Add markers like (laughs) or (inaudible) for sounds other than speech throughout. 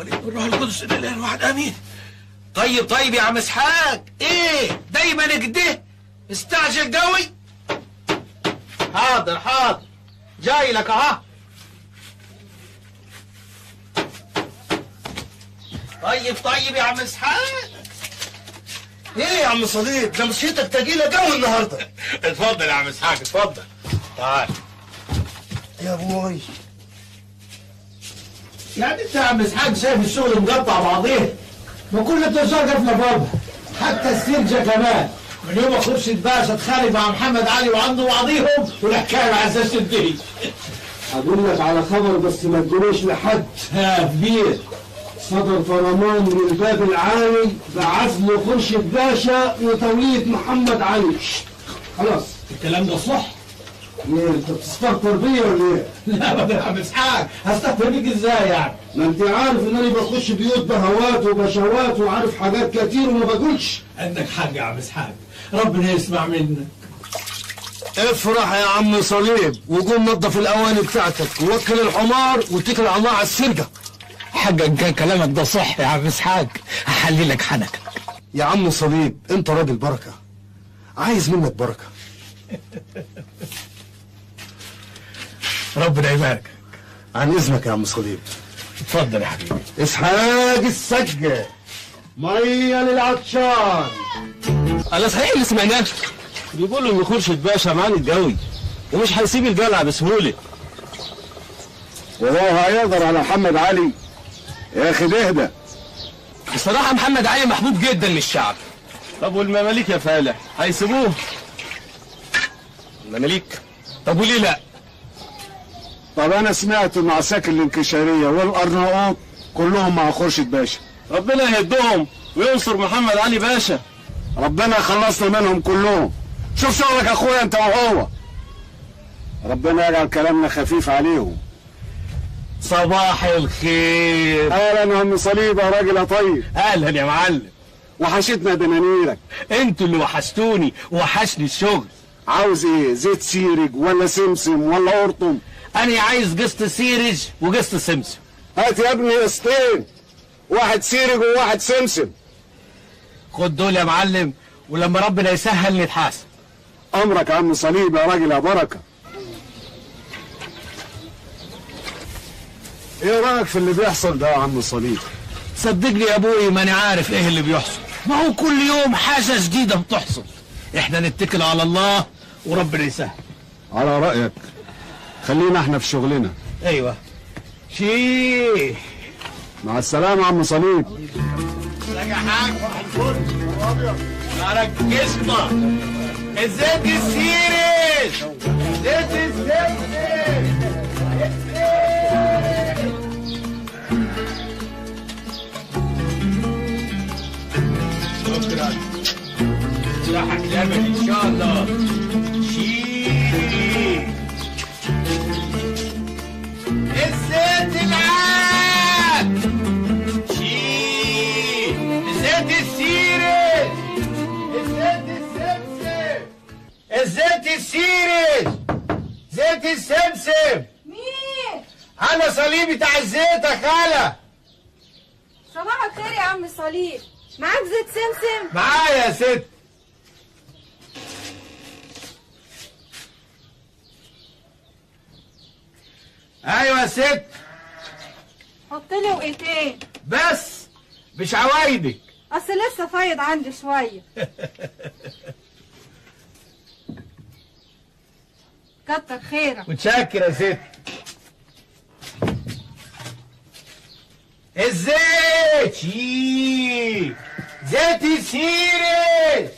والابن والروح القدس الإله الواحد آمين. طيب طيب يا عم إسحاق إيه؟ دايما كده مستعجل قوي؟ حاضر حاضر. جاي لك اهو طيب طيب يا عم إسحاق. إيه يا عم صليب ده مشيتك تقيلة قوي النهارده. (laughs) اتفضل يا عم إسحاق اتفضل. تعال. يا أبوي يعني انت يا عم اسحاق شايف الشغل مقطع بعضيه. ما كل التجار قافله بابها حتى السرجه كمان. من يوم ما خرشد باشا اتخانق مع محمد علي وعنده بعضيهم والحكايه ما عزاش تنتهي هقول لك على خبر بس ما تقولوش لحد. ها كبير. صدر فرمان من الباب العالي بعزل خرشد باشا وتولية محمد علي. خلاص. الكلام ده صح؟ انت بتستهتر بيا ولا إيه؟ لا أبدا يا عم إسحاق. هستهتر بيك إزاي يعني؟ ما أنت عارف إن أنا بخش بيوت بهوات وبشوات وعارف حاجات كتير وما بقولش عندك حق يا عم إسحاق. ربنا يسمع منك. افرح يا عم صليب وقوم نظف الأواني بتاعتك ووكل الحمار واتكل على الله على السرقة. حقك كان كلامك ده صح يا عم إسحاق. هحلي لك حنكك يا عم صليب أنت راجل بركة. عايز منك بركة. (laughs) ربنا يبارك. عن إذنك يا عم صليب اتفضل يا حبيبي. إسحاق السجه مية للعطشان. أنا صحيح اللي سمعناه بيقولوا إن خورشيد باشا معاند قوي ومش هيسيب الجلعه بسهولة. وهو هيقدر على محمد علي. يا أخي اهدى بصراحة محمد علي محبوب جدا من الشعب طب والمماليك يا فالح هيسيبوه؟ المماليك؟ طب وليه لا؟ طب أنا سمعت ان عساكر الانكشارية والأرناؤوط كلهم مع خورشيد باشا. ربنا يهدهم وينصر محمد علي باشا. ربنا خلصنا منهم كلهم. شوف شغلك يا أخويا أنت وهو. ربنا يجعل كلامنا خفيف عليهم. صباح الخير. أهلا يا عم صليب يا راجل يا طيب. أهلا يا معلم. وحشتنا دنانيرك أنتوا اللي وحشتوني وحشني الشغل. عاوز إيه؟ زيت سيرج ولا سمسم ولا قرطم أنا عايز قسط سيرج وقسط سمسم. هات يا ابني قسطين. واحد سيرج وواحد سمسم. خد دول يا معلم ولما ربنا يسهل نتحاسب أمرك يا عم صليب يا راجل يا بركة. إيه رأيك في اللي بيحصل ده يا عم صليب؟ صدقني يا أبوي ما أنا عارف إيه اللي بيحصل. ما هو كل يوم حاجة جديدة بتحصل. إحنا نتكل على الله وربنا يسهل. على رأيك. خلينا إحنا في شغلنا. أيوه. شي مع السلامة يا عم صليب. يا حاج على القشطه الزيت السيرش زيت السمسم شكرا. صحك لابد إن شاء الله. الزيت السيرس زيت السمسم. مين؟ أنا صليبي بتاع الزيت يا خالة. صباح الخير يا عم صليب. معاك زيت سمسم؟ معايا يا ست. أيوه يا ست. حط لي وقيتين بس مش عوايدك. أصل لسه فايض عندي شوية. (laughs) كتر خيرك. متشكر يا ست. الزيت. شي زيت السيرس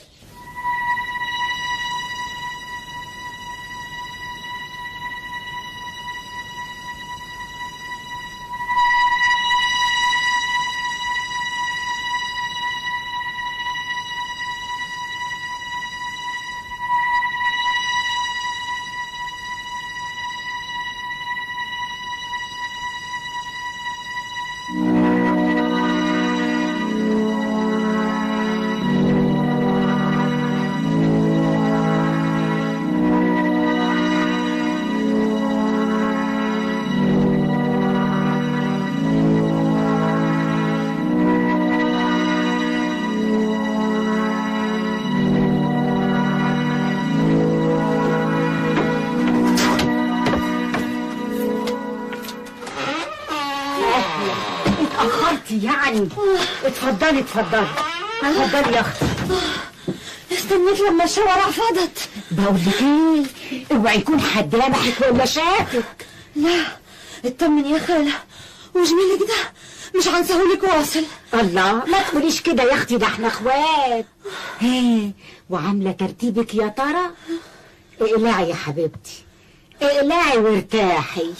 اتفضلي اتفضلي اتفضلي يا أختي. استنيت لما الشوارع فضت بقول لك إيه؟ اوعي يكون حد لمحك ولا شافك لا اطمن يا خالة. وجميلك ده؟ مش هنسهولك واصل. الله ما تقوليش كده يا أختي ده إحنا إخوات. هي وعاملة ترتيبك يا ترى اقلعي يا حبيبتي. اقلعي وارتاحي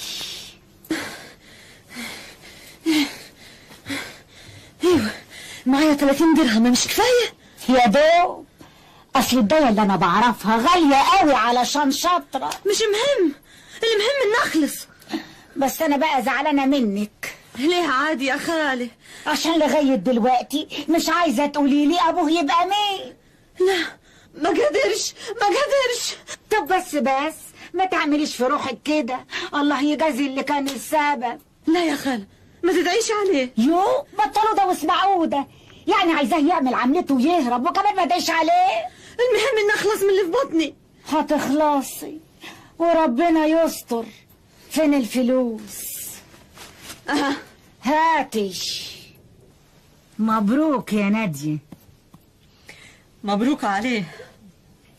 أيوه معايا 30 درهم مش كفاية؟ يا دوب أصل الدواء اللي أنا بعرفها غالية قوي علشان شاطرة. مش مهم المهم ان اخلص بس أنا بقى زعلانة منك. ليه عادي يا خالي؟ عشان لغاية دلوقتي مش عايزة تقولي لي أبوه يبقى مين. لا ما قدرش ما قدرش طب بس بس ما تعمليش في روحك كده. الله يجازي اللي كان السبب. لا يا خالة ما تدعيش عليه. يو بطلوا ده واسمعوا ده يعني عايزاه يعمل عملته ويهرب وكمان ما دايش عليه. المهم ان اخلص من اللي في بطني. هتخلصي. وربنا يستر. فين الفلوس؟ أه. هاتش. مبروك يا نادية. مبروك عليه.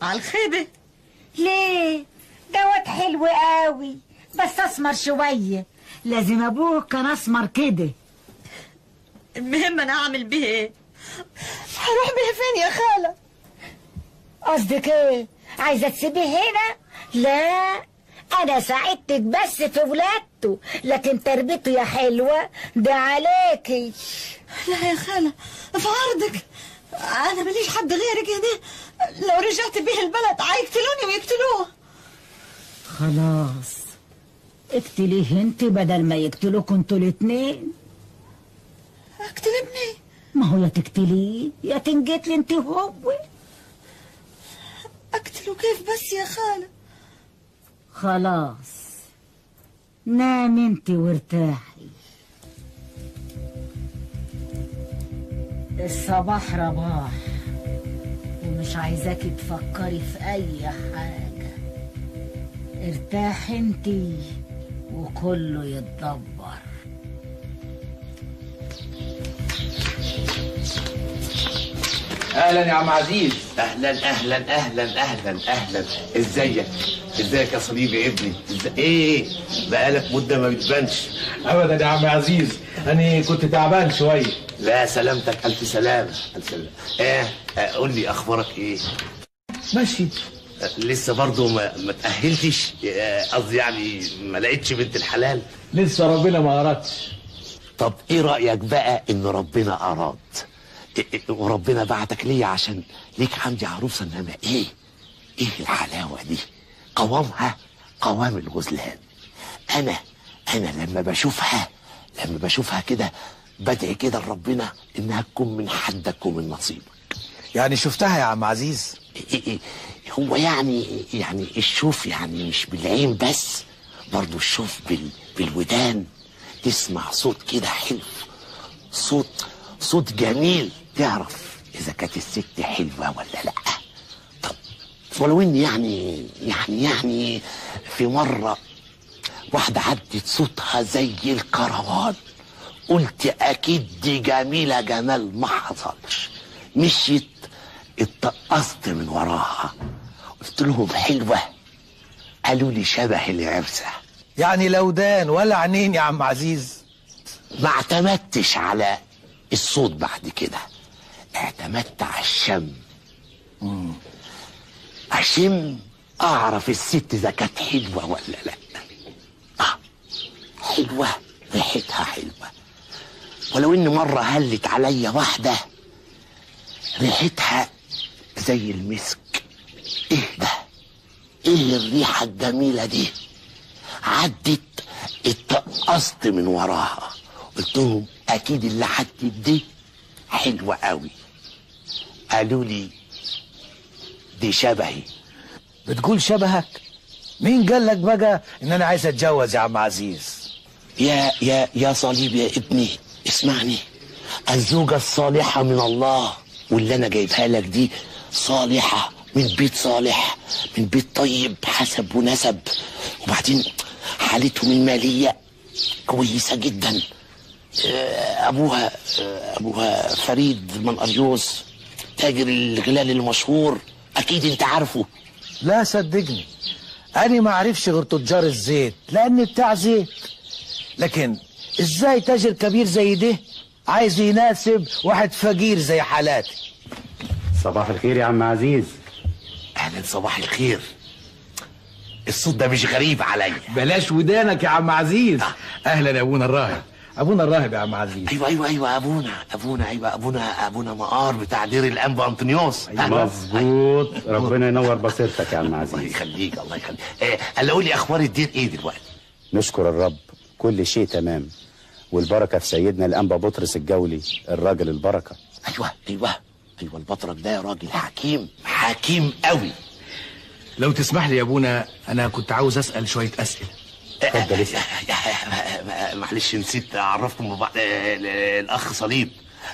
على الخيبة. ليه؟ دوت حلو قوي. بس أسمر شوية. لازم أبوه كان اسمر كده المهم أنا أعمل به إيه؟ هروح به فين يا خالة؟ قصدك إيه؟ عايزة تسيبيه هنا؟ لا. أنا ساعدتك بس في ولادته لكن تربيته يا حلوة ده عليكي. لا يا خالة في عرضك. أنا ماليش حد غيرك هنا. لو رجعت به البلد هيقتلوني ويقتلوه. خلاص. اقتليه انت بدل ما يقتلوك أنتوا الاتنين اقتل ابني ما هو يا تقتليه يا تنقتلي انت هو. اقتله كيف بس يا خالة؟ خلاص. نام انت وارتاحي. الصباح رباح. ومش عايزاكي تفكري في أي حاجة. ارتاحي انت وكله يتدبر. أهلا يا عم عزيز. أهلا أهلا أهلا أهلا أهلا. إزيك؟ إزيك يا صليبي يا ابني؟ إزاي... إيه؟ بقالك مدة ما بتبانش. ابدا يا عم عزيز. أنا كنت تعبان شوية. لا سلامتك. ألف سلامة ألف سلامة. إيه؟ آه، قول لي أخبارك إيه؟ ماشي. لسه برضه ما, ما تأهلتش. آه، قصدي يعني ما لقيتش بنت الحلال. لسه ربنا ما اردش طب إيه رأيك بقى إن ربنا أراد؟ إيه- إيه، وربنا بعتك ليا عشان ليك عندي عروسة انما إيه؟ إيه الحلاوة دي؟ قوامها قوام الغزلان. أنا أنا لما بشوفها لما بشوفها كده بدعي كده لربنا إنها تكون من حدك ومن نصيبك. يعني شفتها يا عم عزيز؟ إيه إيه هو يعني يعني الشوف يعني مش بالعين بس برضو الشوف بال بالودان. تسمع صوت كده حلو صوت صوت جميل. تعرف إذا كانت الست حلوة ولا لأ؟ طب ولو ان يعني يعني يعني في مرة واحدة عدت صوتها زي الكروان. قلت أكيد دي جميلة جمال ما حصلش. مشيت اتقصت من وراها. قلت لهم حلوة. قالوا لي شبه العرسة. يعني لا ودان ولا عينين يا عم عزيز؟ ما اعتمدتش على الصوت بعد كده. اعتمدت على الشم. أشم أعرف الست إذا كانت حلوة ولا لأ. آه. حلوة ريحتها حلوة. ولو إن مرة هلت عليا واحدة ريحتها زي المسك. إيه ده؟ إيه الريحة الجميلة دي؟ عدت اتقصت من وراها. قلت لهم أكيد اللي عدت دي حلوة قوي. قالوا لي دي شبهي. بتقول شبهك؟ مين قال لك بقى إن أنا عايز أتجوز يا عم عزيز؟ يا يا يا صليب يا ابني اسمعني. الزوجة الصالحة من الله واللي أنا جايبها لك دي صالحة. من بيت صالح من بيت طيب حسب ونسب. وبعدين حالتهم المالية كويسة جدا. آه، أبوها آه، أبوها فريد من اريوس تاجر الغلال المشهور. أكيد أنت عارفه. لا صدقني أنا ما أعرفش غير تجار الزيت لاني بتاع زيت. لكن إزاي تاجر كبير زي ده عايز يناسب واحد فقير زي حالاتي؟ صباح الخير يا عم عزيز. أهلا صباح الخير. الصوت ده مش غريب عليا. بلاش ودانك يا عم عزيز. أهلا يا أبونا الراهب. أبونا الراهب يا عم عزيز. أيوه أيوه أيوه أبونا أبونا أيوه أبونا أبونا مقار بتاع دير الانبا أنطونيوس. ها؟ مظبوط. ربنا ينور بصيرتك يا عم الله عزيز. يخليك الله يخليك. آه، هلا قول لي أخبار الدير إيه دلوقتي؟ نشكر الرب. كل شيء تمام. والبركة في سيدنا الأنبا بطرس الجولي الراجل البركة. أيوه أيوه. أيوه البطرك ده راجل حكيم حكيم قوي. لو تسمح لي يا ابونا أنا كنت عاوز أسأل شوية أسئلة. اتفضل اسأل معلش نسيت اعرفكم ببعض ال- الأخ صليب.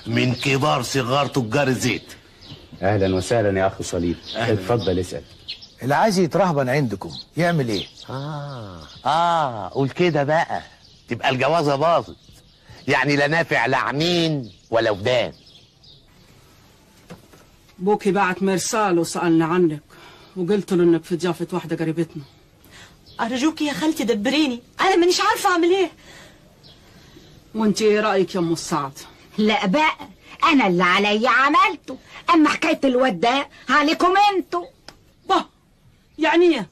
من كبار صغار تجار الزيت. أهلا وسهلا يا أخ صليب. اتفضل اسأل. اللي عايز يترهبن عندكم يعمل إيه؟ آه آه قول كده بقى. تبقى الجوازة باظت. يعني لا نافع لا عنين ولا ودان. بوكي بعت مرسال وسألني عنك وقلت له إنك في ضيافة واحدة قريبتنا. أرجوك يا خالتي دبريني. أنا مانيش عارفة أعمل إيه. وأنت إيه رأيك يا أم السعد لا بقى أنا اللي عليا عملته. أما حكاية الواد ده عليكم أنتوا. با يعني إيه؟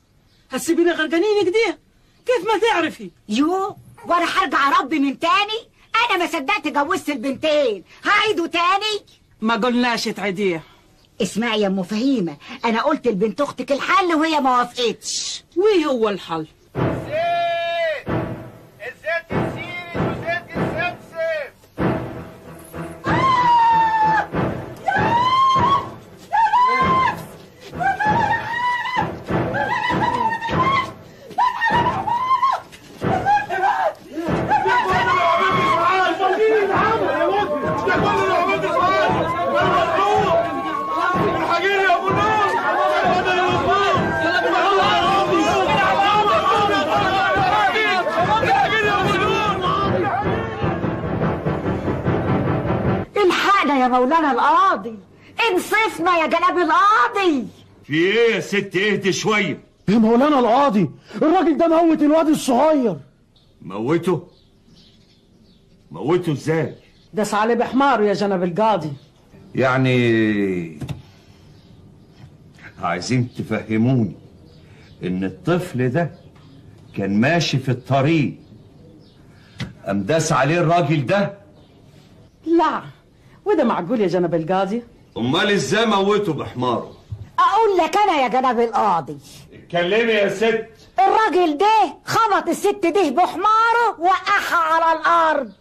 هتسيبيني غرقانين كده كيف ما تعرفي؟ يو وأنا هرجع ربي من تاني؟ أنا ما صدقت جوزت البنتين. هعيده تاني؟ ما قلناش تعديه اسمعي يا أم فهيمة أنا قلت لبنت أختك الحل وهي ما وافقتش. وإيه هو الحل؟ مولانا القاضي. انصفنا يا جناب القاضي. في إيه يا ست؟ اهدي شوية يا مولانا القاضي الراجل ده موت الواد الصغير. موته؟ موته إزاي؟ داس عليه بحماره يا جناب القاضي. يعني عايزين تفهموني إن الطفل ده كان ماشي في الطريق. قام داس عليه الراجل ده؟ لا. وده معقول يا جناب القاضي؟ أمال إزاي موته بحماره؟ أقول لك أنا يا جناب القاضي. اتكلمي يا ست. الراجل ده خبط الست ده بحماره وقعها على الأرض.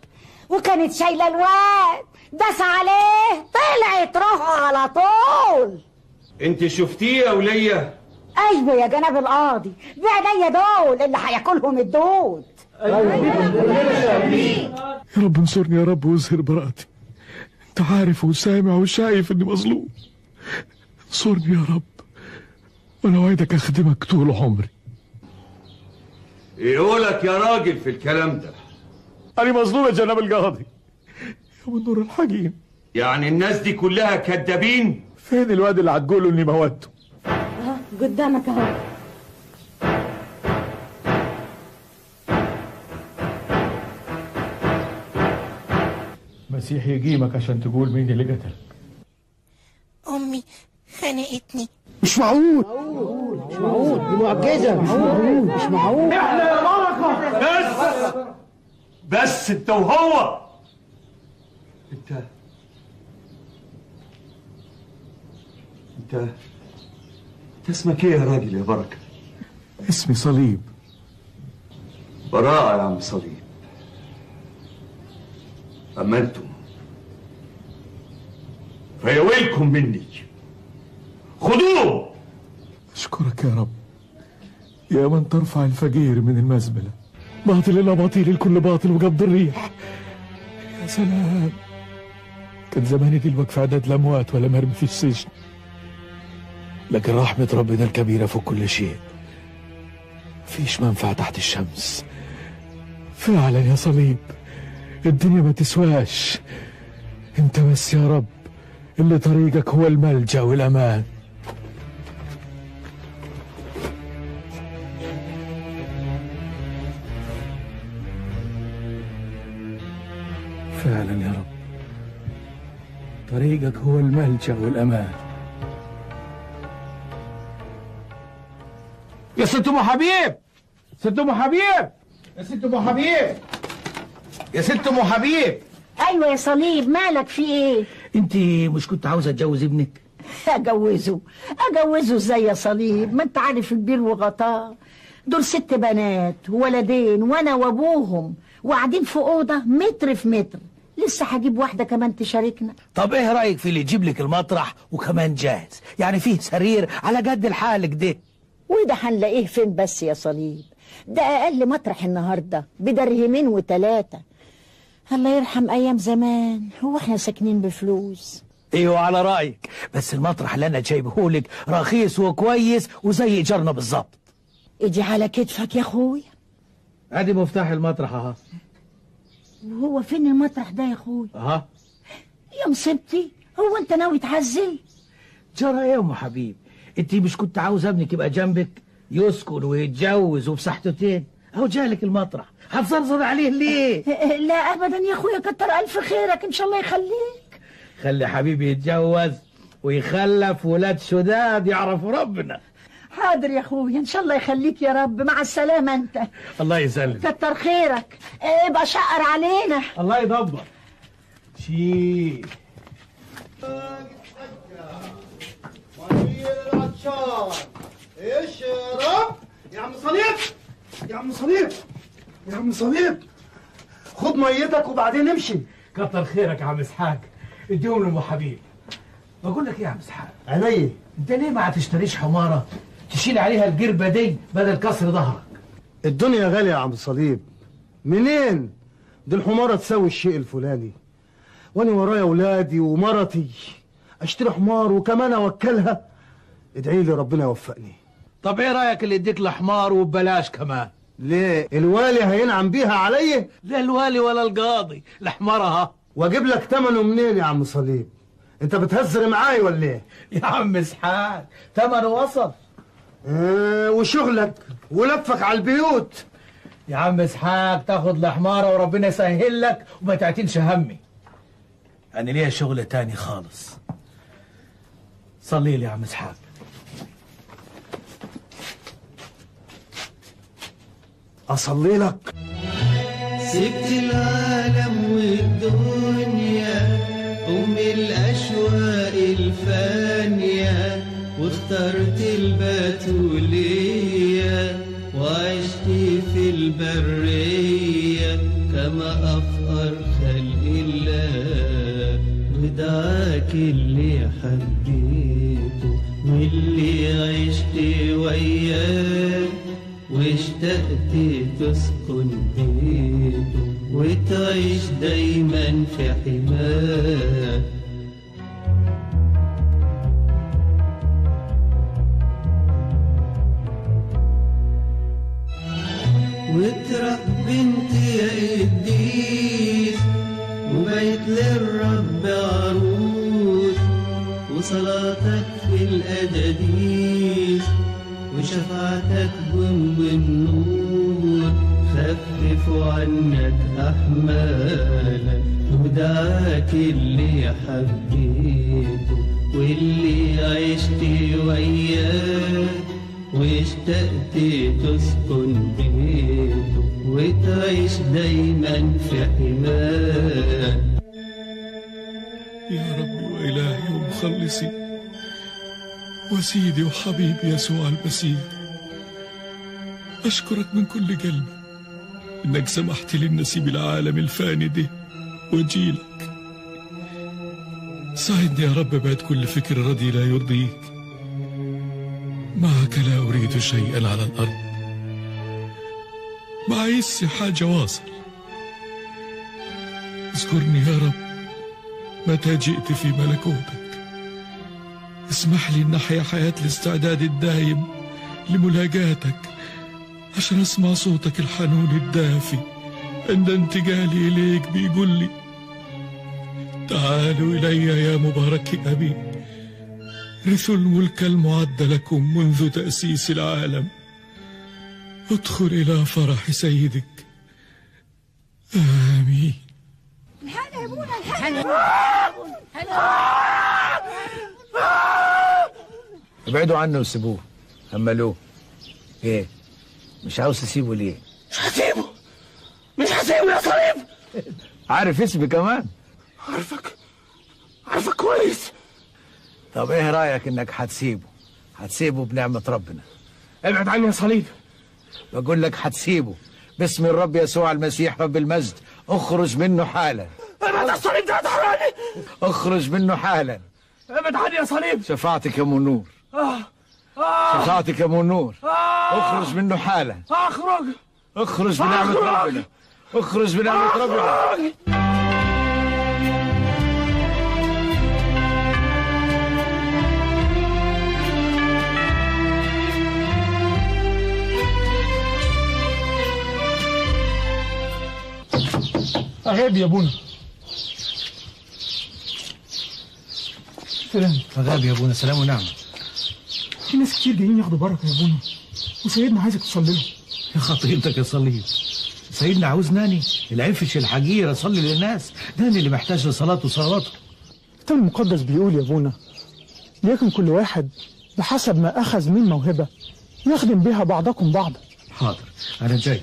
وكانت شايلة الواد. داس عليه طلعت روحه على طول. انت شفتيه يا ولية؟ أيوه يا جناب القاضي. بعينيا دول اللي هياكلهم الدود. يا رب انصرني يا رب واظهر براءتي. انت عارف وسامع وشايف إني مظلوم. انصرني يا رب. وأنا وعدك أخدمك طول عمري. يقولك يا راجل في الكلام ده. أنا مظلوم يا جناب القاضي. يا من نور الحكيم يعني الناس دي كلها كدابين؟ فين الواد اللي هتقوله إني موته؟ قدامك أهو. مسيح يجيمك عشان تقول مين اللي قتلك أمي خنقتني. مش معقول. مش معقول. دي معجزة. مش معقول. مش معقول. بس. بس أنت وهو. أنت. أنت. أنت اسمك إيه يا راجل يا بركة؟ اسمي صليب. براءة يا عم صليب. أما أنتم فيا ويلكم مني. خدوه أشكرك يا رب. يا من ترفع الفقير من المزبلة. باطل إلا باطل الكل باطل وقبض الريح. يا سلام. كان زماني دلوقتي في عدد الأموات ولا مرمي في السجن. لكن رحمة ربنا الكبيرة فوق كل شيء. مفيش منفعة تحت الشمس. فعلا يا صليب الدنيا ما تسواش. انت بس يا رب. اللي طريقك هو الملجأ والأمان. فعلا يا رب. طريقك هو الملجأ والأمان. يا ست أم حبيب! ست أم حبيب! يا ست أم حبيب! يا ست أم حبيب! أيوه يا صليب مالك في إيه؟ انت مش كنت عاوزة اتجوز ابنك؟ أجوزه. أجوزه إزاي يا صليب؟ ما أنت عارف البير وغطاه دول ست بنات وولدين وأنا وأبوهم. وقاعدين في أوضة متر في متر. لسه هجيب واحدة كمان تشاركنا. طب إيه رأيك في اللي يجيب لك المطرح وكمان جاهز؟ يعني فيه سرير على قد الحال كده وده هنلاقيه فين بس يا صليب؟ ده أقل مطرح النهارده بدرهمين وتلاتة. الله يرحم أيام زمان. هو إحنا ساكنين بفلوس. أيوه على رأيك. بس المطرح اللي أنا جايبهولك رخيص وكويس وزي ايجارنا بالظبط ايدي على كتفك يا اخويا أدي مفتاح المطرح أهو. وهو فين المطرح ده يا اخويا أهو. يا مصيبتي هو أنت ناوي تعزل جرى إيه يا أم حبيب أنت مش كنت عاوز ابنك يبقى جنبك؟ يسكن ويتجوز وبصحتين أهو جالك المطرح. هتزرزر عليه ليه؟ (laughs) لا ابدا يا أخويا كتر ألف خيرك إن شاء الله يخليك. خلي حبيبي يتجوز ويخلف ولاد شداد يعرفوا ربنا. حاضر يا اخويا إن شاء الله يخليك يا رب. مع السلامة أنت. الله يسلم كتر خيرك. ابقى شقر علينا. الله يدبر. شي اشرب يا عم صليب يا عم صليب. يا عم صليب. خد ميتك وبعدين امشي. كتر خيرك يا عم إسحاق. اديهم لأم حبيب. بقول لك إيه يا عم إسحاق؟ عينيا أنت ليه ما هتشتريش حمارة؟ تشيل عليها الجربه دي بدل كسر ظهرك. الدنيا غالية يا عم صليب. منين؟ دي الحمارة تساوي الشيء الفلاني. وأنا ورايا ولادي ومرتي. أشتري حمار وكمان أوكلها. ادعي لي ربنا يوفقني. طب إيه رأيك اللي يديك الحمار وببلاش كمان؟ ليه الوالي هينعم بيها عليا لا الوالي ولا القاضي الحمار اهو واجيب لك تمنه منين يا عم صليب؟ انت بتهزر معاي ولا إيه؟ يا عم اسحاق تمنه وصل آه وشغلك ولفك على البيوت. يا عم اسحاق تاخد الحماره وربنا يسهل لك وما تعتنش همي. أنا ليا شغل تاني خالص. صلي لي يا عم اسحاق. أصلي لك. سبت العالم والدنيا أم الأشواق الفانية واخترت البتولية وعشت في البرية كما أفقر خلق الله ودعاك اللي حبيته واللي عشت وياه. واشتقت تسكن بيته وتعيش دايما في حماه وترق بنت يا قديس وبيت للرب عروس وصلاتك في الأداديس وشفاعتك بم النور خفف عنك أحمالك. ودعاك اللي حبيته واللي عشت وياه واشتقت تسكن بيته وتعيش دايما في حماه يا ربي وإلهي ومخلصي وسيدي وحبيبي يسوع المسيح أشكرك من كل قلبي إنك سمحت لي إن أسيب العالم الفاني ده وأجيلك ساعدني يا رب بعد كل فكر ردي لا يرضيك. معك لا أريد شيئا على الأرض. مع يس حاجة واصل اذكرني يا رب متى جئت في ملكوتك. اسمح لي أن أحيا حياة الاستعداد الدايم لملاقاتك عشان أسمع صوتك الحنون الدافي عند انتقالي إليك بيقول لي تعالوا إلي يا مبارك أبي. رثوا الملك المعد لكم منذ تأسيس العالم. ادخل إلى فرح سيدك. آمين. الحقنا يا أبونا الحقنا ابعدوا عنه وسيبوه. هملوه. إيه؟ مش عاوز تسيبه ليه؟ مش هسيبه! مش هسيبه يا صليب! (laughs) عارف اسمي كمان. عارفك. عارفك كويس. طب إيه رأيك إنك هتسيبه؟ هتسيبه بنعمة ربنا. ابعد عني يا صليب. بقول لك هتسيبه. باسم الرب يسوع المسيح رب المجد اخرج منه حالا. ابعد الصليب ده هتحرقني اخرج منه حالا. ابعد عني يا صليب! شفاعتك يا منور. شفاعتك يا منور آه اخرج منه حالا. أخرج. اخرج بنعمة أخرج. ربنا. اخرج بنعمة ربنا. غاب يا ابونا سلام فغاب يا ابونا سلام ونعمة. في ناس كتير جايين ياخدوا بركه يا ابونا وسيدنا عايزك تصلي له يا خطيبتك يا صليب سيدنا عاوزناني العفش الحجير اصلي للناس. داني اللي محتاج لصلاته وصلواته. الكتاب المقدس بيقول يا أبونا ليكن كل واحد بحسب ما أخذ من موهبة يخدم بها بعضكم بعضا حاضر أنا جاي.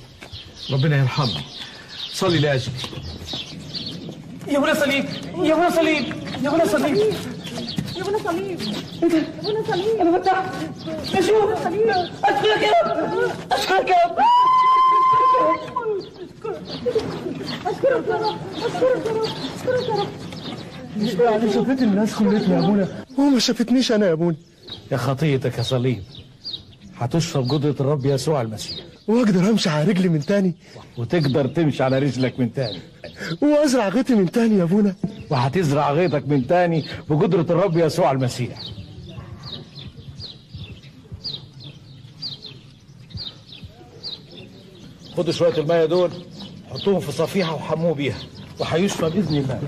ربنا يرحمني. صلي لأجلي. يا أبونا صليب يا أبونا صليب يا أبونا صليب ابونا صليب. انت يا ابونا صليب. أنا فتحت أشوف. اشكرك يا رب أشكرك يا رب. أشكرك يا رب. أشكرك يا رب. اشكرك يا رب شافت الناس كلتنا يا أبونا. وما شافتنيش أنا يا أبونا. يا خطيتك يا صليب. هتشرب قدرة الرب يسوع المسيح. واقدر امشي على رجلي من تاني؟ وتقدر تمشي على رجلك من تاني. وازرع غيطي من تاني يا ابونا. وهتزرع غيطك من تاني بقدرة الرب يسوع المسيح. خدوا شوية المية دول حطوهم في صفيحة وحموه بيها وهيشفى بإذن الله.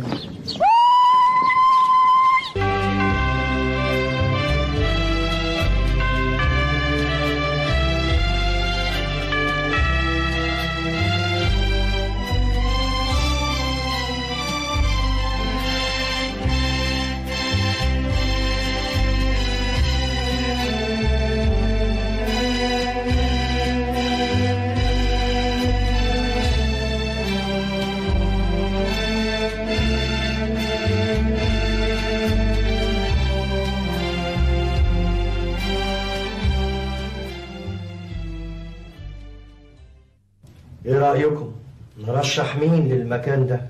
نرشح مين للمكان ده؟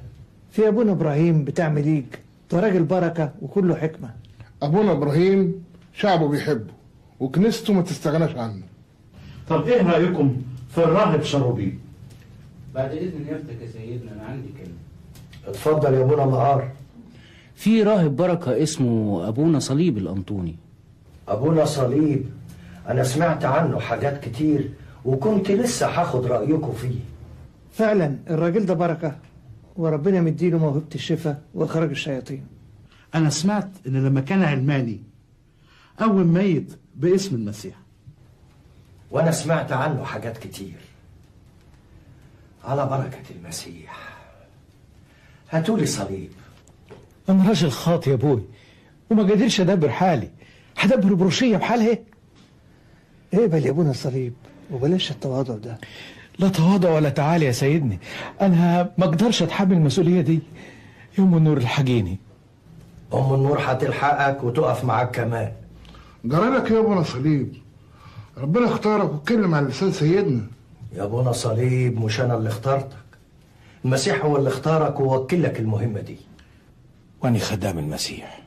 في ابونا إبراهيم بتاع مليج ده راجل بركة وكله حكمة. ابونا إبراهيم شعبه بيحبه وكنيسته ما تستغناش عنه. طب إيه رأيكم في الراهب شروبي بعد إذن نيافتك يا سيدنا أنا عندي كلمة. اتفضل يا ابونا مقار في راهب بركة اسمه أبونا صليب الأنطوني. أبونا صليب أنا سمعت عنه حاجات كتير وكنت لسه هاخد رأيكم فيه. فعلا الراجل ده بركة وربنا مديله موهبة الشفاء وإخراج الشياطين. أنا سمعت إن لما كان علماني قوم ميت باسم المسيح. وأنا سمعت عنه حاجات كتير. على بركة المسيح. هاتولي صليب. أنا راجل خاطي يا أبوي وما قادرش أدبر حالي. هدبر بروشية بحالها اقبل يا أبونا الصليب وبلاش التواضع ده. لا تواضع ولا تعالي يا سيدني. أنا ما أقدرش أتحمل المسؤولية دي. يوم النور الحقيني. أم النور هتلحقك وتقف معاك كمان. جرالك يا ابونا صليب. ربنا اختارك واتكلم على لسان سيدنا. يا ابونا صليب مش أنا اللي اخترتك. المسيح هو اللي اختارك ووكلك المهمة دي. وأني خدام المسيح.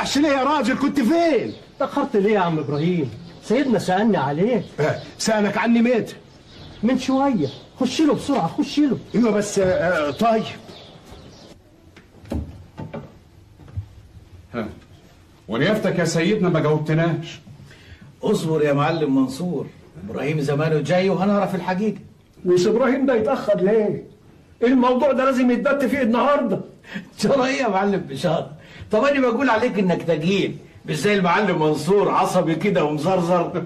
هتفتحش ليه يا راجل كنت فين؟ تأخرت ليه يا عم إبراهيم؟ سيدنا سألني عليه آه، سألك عني مات من شوية. خش له بسرعة خش له. أيوه بس آه، آه، طيب. ونيافتك يا سيدنا ما جاوبتناش. اصبر يا معلم منصور. إبراهيم زمانه جاي وهنعرف الحقيقة. وش إبراهيم ده يتأخر ليه؟ الموضوع ده لازم يتبت فيه النهارده؟ (laughs) ترى إيه يا معلم بشار؟ طب أنا بقول عليك إنك تقيل مش زي المعلم منصور عصبي كده ومزرزر. (laughs)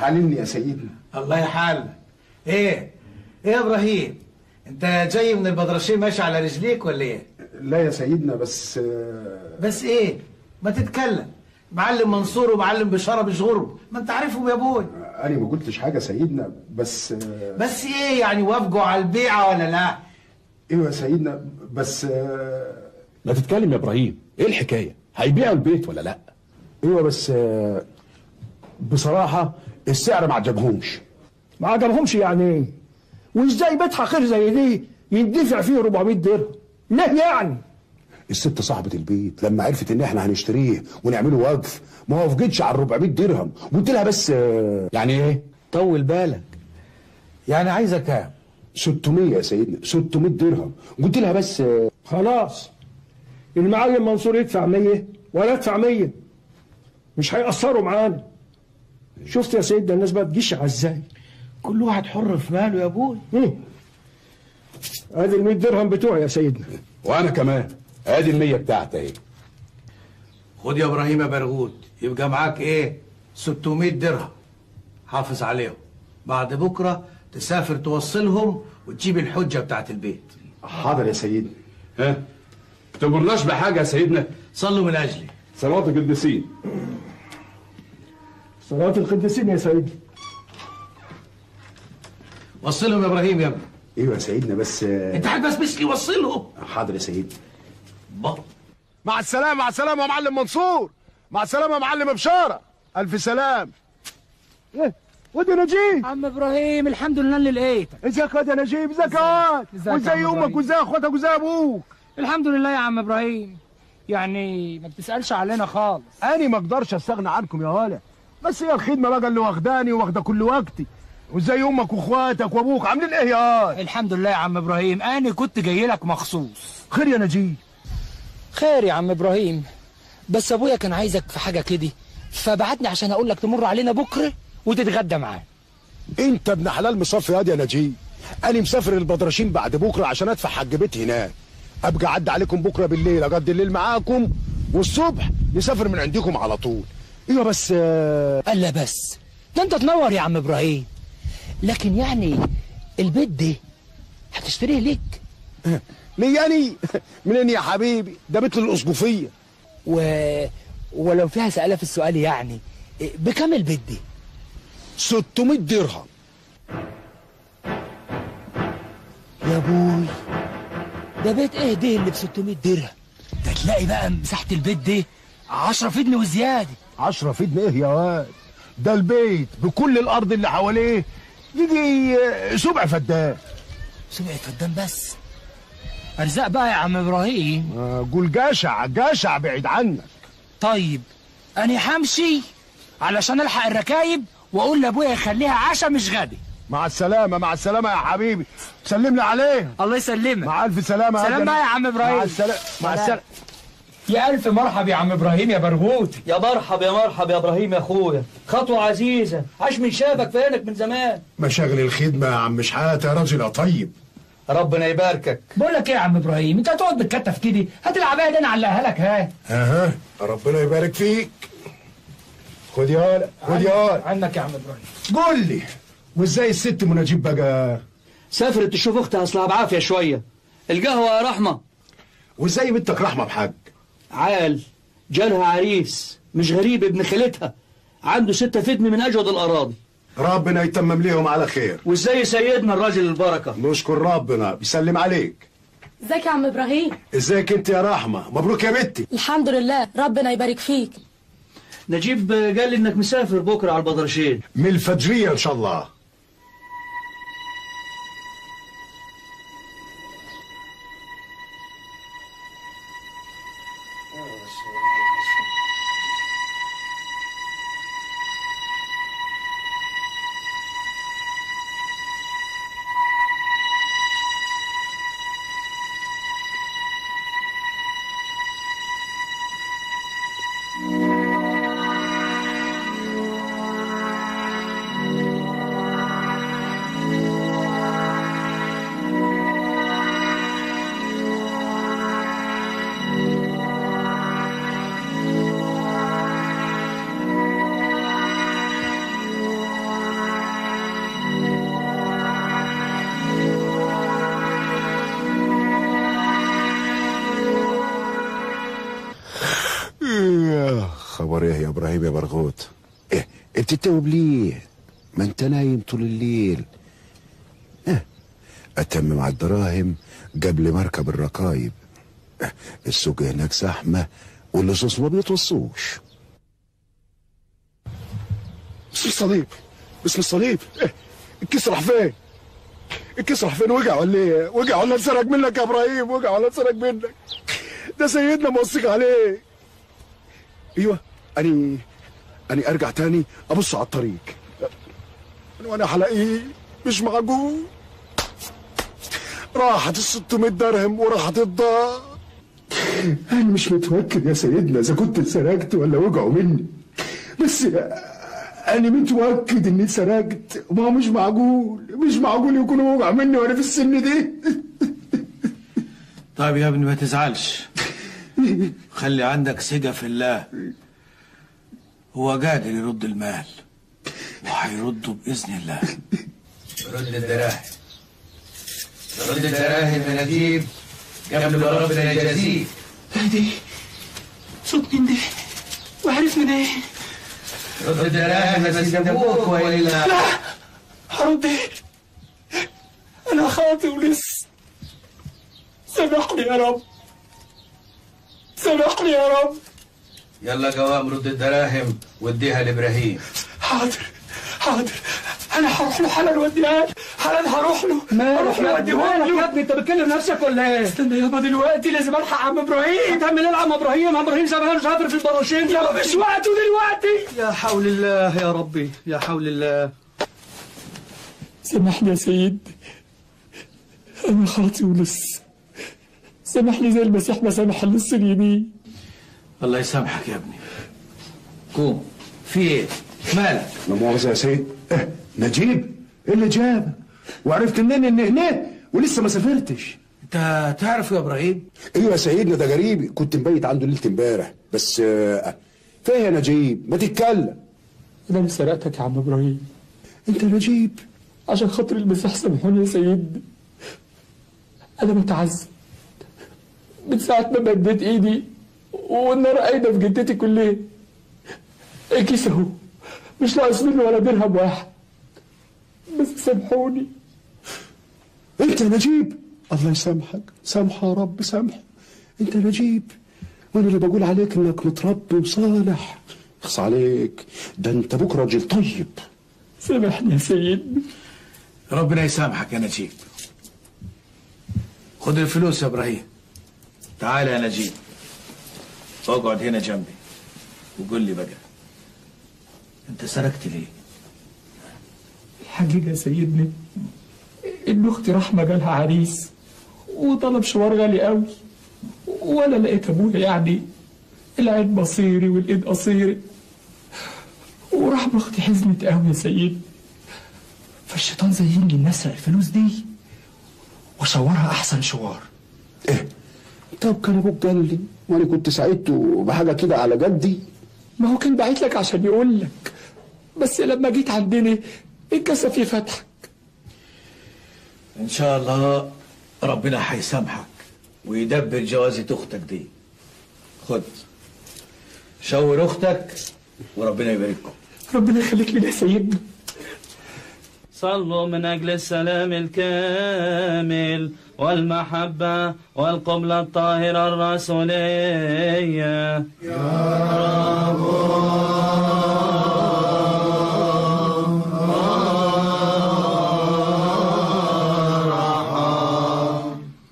حللني يا سيدنا. الله يحال إيه؟ إيه يا إبراهيم؟ أنت جاي من البدرشين ماشي على رجليك ولا إيه؟ لا يا سيدنا بس بس إيه؟ ما تتكلم. معلم منصور ومعلم بشاره مش غرب. ما أنت عارفهم يا أبوي أنا ما قلتش حاجة يا سيدنا بس بس إيه يعني وافقوا على البيعة ولا لا أيوه يا سيدنا بس ما تتكلم يا إبراهيم إيه الحكاية هيبيعوا البيت ولا لا أيوه بس بصراحة السعر ما عجبهمش ما عجبهمش يعني إيه؟ وإزاي بيت حقير زي دي يندفع فيه 400 درهم؟ ليه يعني؟ الست صاحبة البيت لما عرفت إن إحنا هنشتريه ونعمله وقف ما وافقتش على 400 درهم قلت لها بس يعني إيه؟ طول بالك. يعني عايزه كام 600 يا سيدنا 600 درهم قلت لها بس خلاص. المعلم منصور يدفع 100 ولا أدفع 100 مش هيقصروا معانا. شفت يا سيدنا الناس بقى تجيش إزاي كل واحد حر في ماله يا أبوي. ادي ال 100 درهم بتوعي يا سيدنا. وأنا كمان. ادي المية بتاعتي اهي. خد يا إبراهيم يا برغوت يبقى معاك إيه؟ 600 درهم. حافظ عليهم. بعد بكرة تسافر توصلهم وتجيب الحجة بتاعت البيت. حاضر يا سيدنا. ها؟ تمرناش بحاجة يا سيدنا؟ صلوا من أجلي. صلاة القديسين. صلاة القديسين يا سيدنا. وصلهم يا إبراهيم يا ابني. أيوه يا سيدنا بس انت عارف بس بس لي وصلهم. حاضر يا سيدنا. با. مع السلامة مع السلامة يا معلم منصور. مع السلامة يا معلم بشارة. ألف سلام. إيه ودي نجيب. عم إبراهيم الحمد لله اللي لقيتك. إزيك يا نجيب؟ إزيك يا وازي عم أمك؟ وازي أخواتك وازي أبوك. الحمد لله يا عم إبراهيم. يعني ما بتسألش علينا خالص. أنا ما أقدرش أستغنى عنكم يا ولا بس هي الخدمة بقى اللي واخداني واخده كل وقتي. وازاي أمك وأخواتك وأبوك. عاملين إيه يا الحمد لله يا عم إبراهيم. أنا كنت جاي لك مخصوص. خير يا نجيب. خير يا عم إبراهيم. بس أبويا كان عايزك في حاجة كده. فبعتني عشان أقول لك تمر علينا بكرة وتتغدى معاه. أنت ابن حلال مصفي يا نجيب. أنا مسافر البدرشين بعد بكرة عشان أدفع حج بيت هناك. أبقى أعدي عليكم بكرة بالليل أقضي الليل معاكم والصبح نسافر من عندكم على طول. إيوه بس آه، قال لا بس. ده أنت تنور يا عم إبراهيم. لكن يعني البيت ده هتشتريه ليك؟ يعني (laughs) منين يا حبيبي؟ ده بيت الأسقفية. و... ولو فيها سألة في السؤال يعني بكام البيت دي 600 درهم. يا أبوي ده بيت إيه ده اللي ب 600 درهم؟ ده تلاقي بقى مساحة البيت دي 10 فدن وزيادة. 10 فدن إيه يا واد؟ ده البيت بكل الأرض اللي حواليه. يجي آه، سبع فدان. سبع فدان بس. أرزاق بقى يا عم إبراهيم. آه، قول جشع جشع بعيد عنك. طيب أنا همشي علشان ألحق الركايب وأقول لأبويا يخليها عشاء مش غدا. مع السلامة مع السلامة يا حبيبي. سلم لي عليه. الله يسلمك. مع ألف سلامة. سلام بقى يا عم إبراهيم. مع السلامة مع سلام. السلامة. يا ألف مرحب يا عم إبراهيم يا برغوت يا مرحب يا مرحب يا إبراهيم يا أخويا. خطوة عزيزة. عاش من شافك فينك من زمان. مشاغل الخدمة يا عم شحاتة يا راجل يا طيب. ربنا يباركك. بقول لك إيه يا عم إبراهيم؟ انت هتقعد بتكتف كده؟ هات العبايه دي أنا اعلقها لك ها؟ أها ربنا يبارك فيك. خد يالا خد يالا عنك يا عم إبراهيم. قول لي وازاي الست مناجيب بقى؟ سافرت تشوف اختها اصلها بعافية شوية. القهوة يا رحمة. وازاي بنتك رحمة بحق عال جالها عريس مش غريب ابن خالتها. عنده ستة فدن من أجود الأراضي. ربنا يتمم ليهم على خير. وازاي سيدنا الراجل البركة؟ نشكر ربنا بيسلم عليك. ازيك يا عم إبراهيم؟ ازيك انت يا رحمة؟ مبروك يا بنتي. الحمد لله ربنا يبارك فيك. نجيب قال لي انك مسافر بكرة على البدرشين من الفجرية إن شاء الله. بتتوب ليه ما انت نايم طول الليل. آه اتمم على الدراهم قبل مركب الركايب آه السوق هناك زحمة واللصوص ما بيتوصوش. باسم الصليب. باسم الصليب؟ الكيس راح فين الكيس راح فين وقع ولا إيه؟ وقع ولا اتسرق منك يا إبراهيم؟ وقع ولا اتسرق منك؟ ده سيدنا موثق عليه. أيوه اني أني أرجع تاني أبص على الطريق. وأنا هلاقيه مش معقول. راحت ال 600 درهم وراحت الدار. أنا مش متأكد يا سيدنا إذا كنت سرقت ولا وقعوا مني. بس أنا متأكد إني سرقت. ما هو مش معقول. مش معقول يكونوا وقعوا مني وأنا في السن دي. طيب يا ابني ما تزعلش. خلي عندك ثقة في الله. هو قادر يرد المال وهيرده بإذن الله. رد الدراهم. رد الدراهم يا نجيب. قبل ما ربنا يجازيك هادي صوت ده وعارف من إيه رد الدراهم يا سيد أبوك والا لا. هرد إيه أنا خاطي ولسه سامحني يا رب. سامحني يا رب. يلا قوام رد الدراهم وديها لإبراهيم. حاضر حاضر. أنا هروح له حالا وديها له حالا هروح له. هروح له وديها له يا ابني؟ أنت بتكلم نفسك ولا إيه؟ استنى يابا دلوقتي لازم ألحق عم إبراهيم. تعمل إيه عم إبراهيم؟ عم إبراهيم زمان شاطر في البراشين. يابا مش وقته دلوقتي. يا حول الله يا ربي يا حول الله. سامحني يا سيد. أنا خاطي ولص سامحني زي المسيح ما سامح اللص اليمين الله يسامحك يا ابني. قوم. في إيه؟ مالك؟ لا مؤاخذة يا سيد. أه نجيب. إيه اللي جابك وعرفت منين ان هنا ولسه ما سافرتش. انت تعرف يا إبراهيم؟ أيوه يا سيدنا ده غريب كنت مبيت عنده ليلة امبارح. بس آه، فين يا نجيب؟ ما تتكلم. أنا اللي سرقتك يا عم إبراهيم. أنت نجيب. عشان خاطر المسيح سامحوني يا سيد. أنا متعذب. من ساعة ما مديت إيدي والنار قايدة في جدتي كلها الكيس أهو مش ناقص منه ولا درهم واحد. بس سامحوني. أنت يا نجيب. الله يسامحك. سامحه يا رب سامحه. أنت نجيب. وأنا اللي بقول عليك إنك متربي وصالح. أخص عليك. ده أنت أبوك راجل طيب. سامحني يا سيد. ربنا يسامحك يا نجيب. خد الفلوس يا إبراهيم. تعال يا نجيب. اقعد هنا جنبي. وقول لي بقى. انت سرقت ليه؟ الحقيقة يا سيدنا إن أختي رحمة جالها عريس وطلب شوار غالي قوي وأنا لقيت أبويا يعني. العين بصيري والإيد قصيري. ورحمة أختي حزنت قوي يا سيد. فالشيطان زيني إني أسرق الفلوس دي وأشورها أحسن شوار. طب كان أبوك قال لي وأنا كنت ساعدته بحاجة كده على جدي. ما هو كان باعت لك عشان يقول لك. بس لما جيت عندنا اتكسف يفتحك إن شاء الله ربنا هيسامحك ويدبر جوازة أختك دي. خد شاور أختك وربنا يبارككم. ربنا يخليك لنا يا سيدنا. صلوا من أجل السلام الكامل. والمحبة والقبلة الطاهرة الرسولية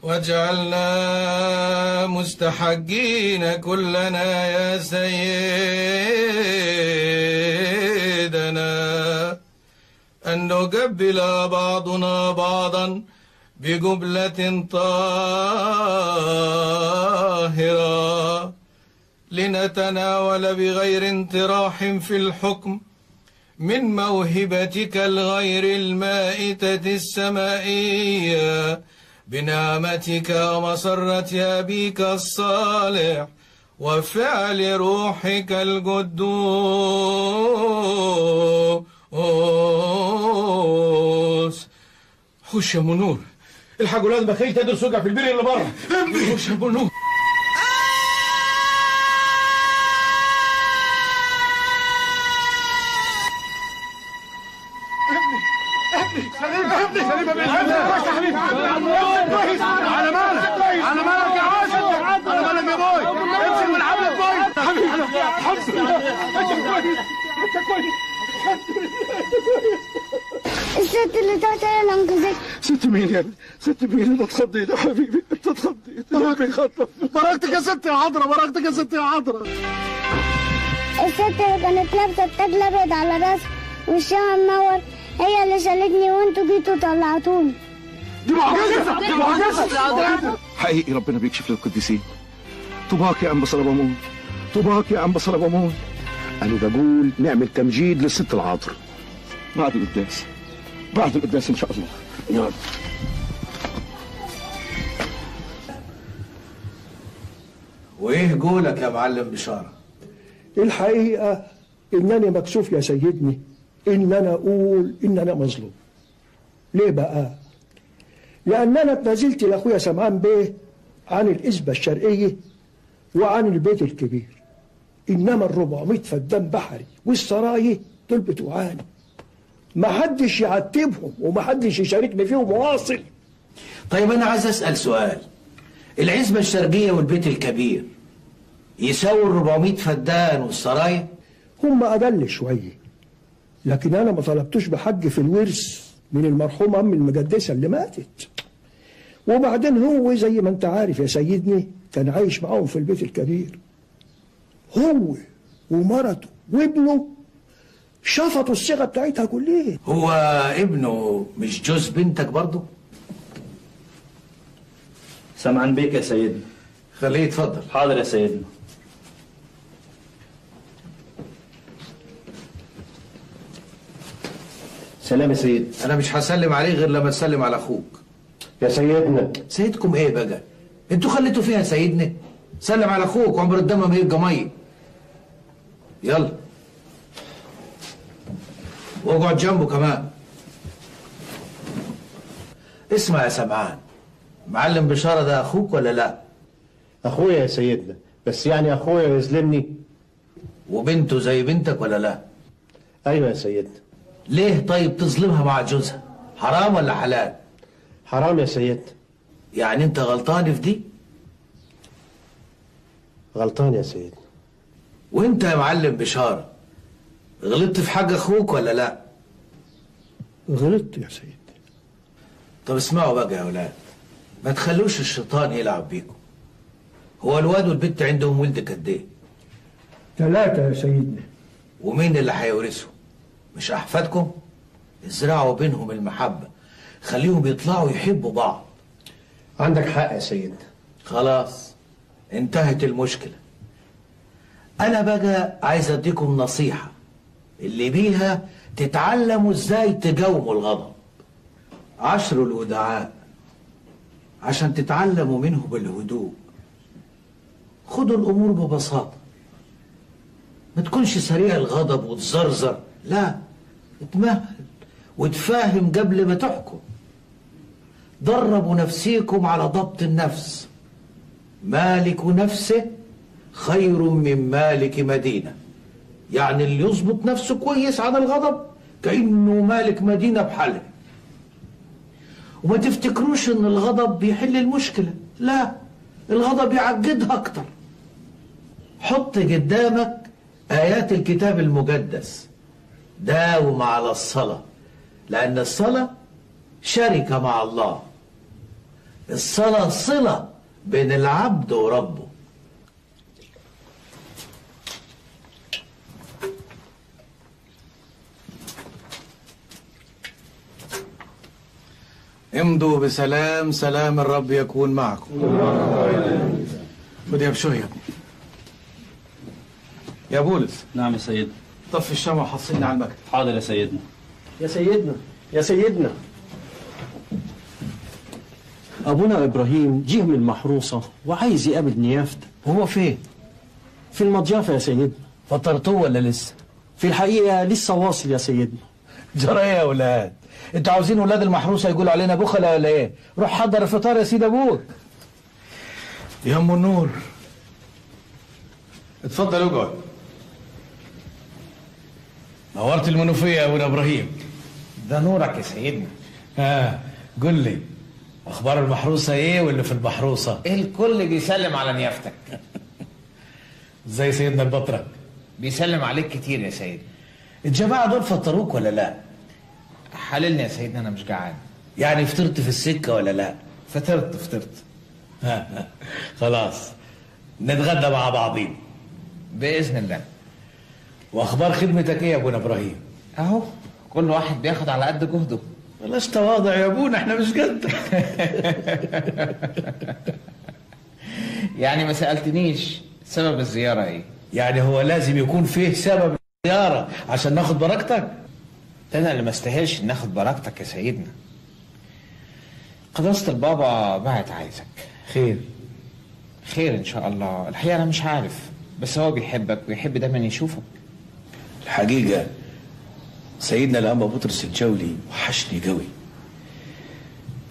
واجعلنا مستحقين كلنا يا سيدنا أن نقبل بعضنا بعضا بقبلة طاهرة لنتناول بغير انطراح في الحكم من موهبتك الغير المائتة السمائية بنعمتك ومسرة أبيك الصالح وفعل روحك القدوس. خش يا منور. الحاجة لازم اخيك تدرس وجع في البير اللي بره يا منور على مالك على مالك الست اللي تحت اللي انقذتك ست مين يا ابني ست مين انت تخضيت يا حبيبي انت تخضيت قلبي خطف بركتك يا ست يا عذرا بركتك يا ست يا عذرا الست اللي كانت لابسه التاج الابيض على راسها وشها منور هي اللي شالتني وانتوا جيتوا طلعتوني دي معجزه دي معجزه حقيقي ربنا بيكشف للقديسين طوباك يا ام بصلبامون طوباك يا ام بصلبامون أنا بقول نعمل تمجيد للست العاطر. بعد القداس. بعد القداس إن شاء الله. يلا وإيه قولك يا معلم بشارة؟ الحقيقة إنني مكسوف يا سيدني. إن أنا أقول إن أنا مظلوم. ليه بقى؟ لأن أنا اتنازلت لأخويا سمعان بيه عن الإزبة الشرقية وعن البيت الكبير. إنما الربعمية فدان بحري والسراية دول بتوعاني ما حدش يعتبهم وما حدش يشاركني فيهم واصل. طيب أنا عايز أسأل سؤال. العزبة الشرقية والبيت الكبير يساوي ال 400 فدان والسرايا هم أقل شوية لكن أنا ما طلبتوش بحق في الورث من المرحوم أم المقدسة اللي ماتت. وبعدين هو زي ما أنت عارف يا سيدني كان عايش معاهم في البيت الكبير. هو ومرته وابنه شفطوا الصيغة بتاعتها كلها. هو ابنه مش جوز بنتك برضه؟ سمعان بيك يا سيدنا. خليه يتفضل. حاضر يا سيدنا. سلام يا سيد. أنا مش هسلم عليه غير لما تسلم على أخوك. يا سيدنا. سيدكم إيه بقى؟ أنتوا خليتوا فيها سيدنا. سلم على أخوك عمر الدم ما يبقى مية. يلا. واقعد جنبه كمان. اسمع يا سمعان معلم بشارة ده أخوك ولا لا؟ أخويا يا سيدنا بس يعني أخويا يظلمني. وبنته زي بنتك ولا لا؟ أيوه يا سيدنا. ليه طيب تظلمها مع جوزها؟ حرام ولا حلال؟ حرام يا سيدنا. يعني أنت غلطان في دي غلطان يا سيدنا. وانت يا معلم بشارة غلطت في حق أخوك ولا لا؟ غلطت يا سيدي. طب اسمعوا بقى يا أولاد ما تخلوش الشيطان يلعب بيكم. هو الواد والبنت عندهم ولد قد إيه؟ ثلاثة يا سيدنا. ومين اللي هيورثهم؟ مش أحفادكم؟ ازرعوا بينهم المحبة خليهم يطلعوا يحبوا بعض. عندك حق يا سيدنا. خلاص انتهت المشكلة. أنا بقى عايز أديكم نصيحة. اللي بيها تتعلموا إزاي تجاوموا الغضب. عشر الودعاء عشان تتعلموا منه بالهدوء. خدوا الأمور ببساطة. ما تكونش سريع الغضب وتزرزر. لا اتمهل وتفاهم قبل ما تحكم. دربوا نفسيكم على ضبط النفس. مالك نفسه خير من مالك مدينة. يعني اللي يظبط نفسه كويس عن الغضب كأنه مالك مدينة بحالها وما تفتكروش إن الغضب بيحل المشكلة؟ لا الغضب يعقدها أكتر. حط قدامك آيات الكتاب المقدس. داوم على الصلاة لأن الصلاة شركة مع الله. الصلاة صلة بين العبد وربه. امضوا بسلام سلام الرب يكون معكم. خد يا بشوي يا ابني. يا بولس. نعم يا سيدنا. طفي الشمع وحصلني على المكتب. حاضر يا سيدنا. يا سيدنا يا سيدنا. أبونا إبراهيم جه من المحروسة وعايز يقابل نيافته. وهو فين؟ في المضيافة يا سيدنا. فطرتوه ولا لسه؟ في الحقيقة لسه واصل يا سيدنا. جرى يا أولاد؟ أنتوا عاوزين ولاد المحروسة يقولوا علينا بخلة ولا إيه؟ روح حضر الفطار يا سيد أبوك. يا أم النور. اتفضل اقعد. نورت المنوفية يا ابونا إبراهيم. ده نورك يا سيدنا. ها قل لي أخبار المحروسة إيه واللي في المحروسة؟ الكل بيسلم على نيافتك. (laughs) زي سيدنا البطرك بيسلم عليك كتير يا سيدنا الجماعة دول فطروك ولا لا؟ حللني يا سيدنا أنا مش جعان. يعني فطرت في السكة ولا لا؟ فطرت فطرت. (laughs) خلاص نتغدى مع بعضين. بإذن الله. وأخبار خدمتك إيه يا ابونا إبراهيم؟ أهو كل واحد بياخد على قد جهده. بلاش تواضع يا أبونا إحنا مش قدك (laughs) يعني ما سألتنيش سبب الزيارة إيه؟ يعني هو لازم يكون فيه سبب زياره عشان ناخد بركتك؟ ده أنا اللي ما استاهلش ناخد بركتك يا سيدنا. قداسة البابا بعت عايزك خير. خير إن شاء الله. الحقيقة أنا مش عارف بس هو بيحبك ويحب دايما يشوفك. الحقيقة سيدنا الأنبا بطرس الجولي وحشني قوي.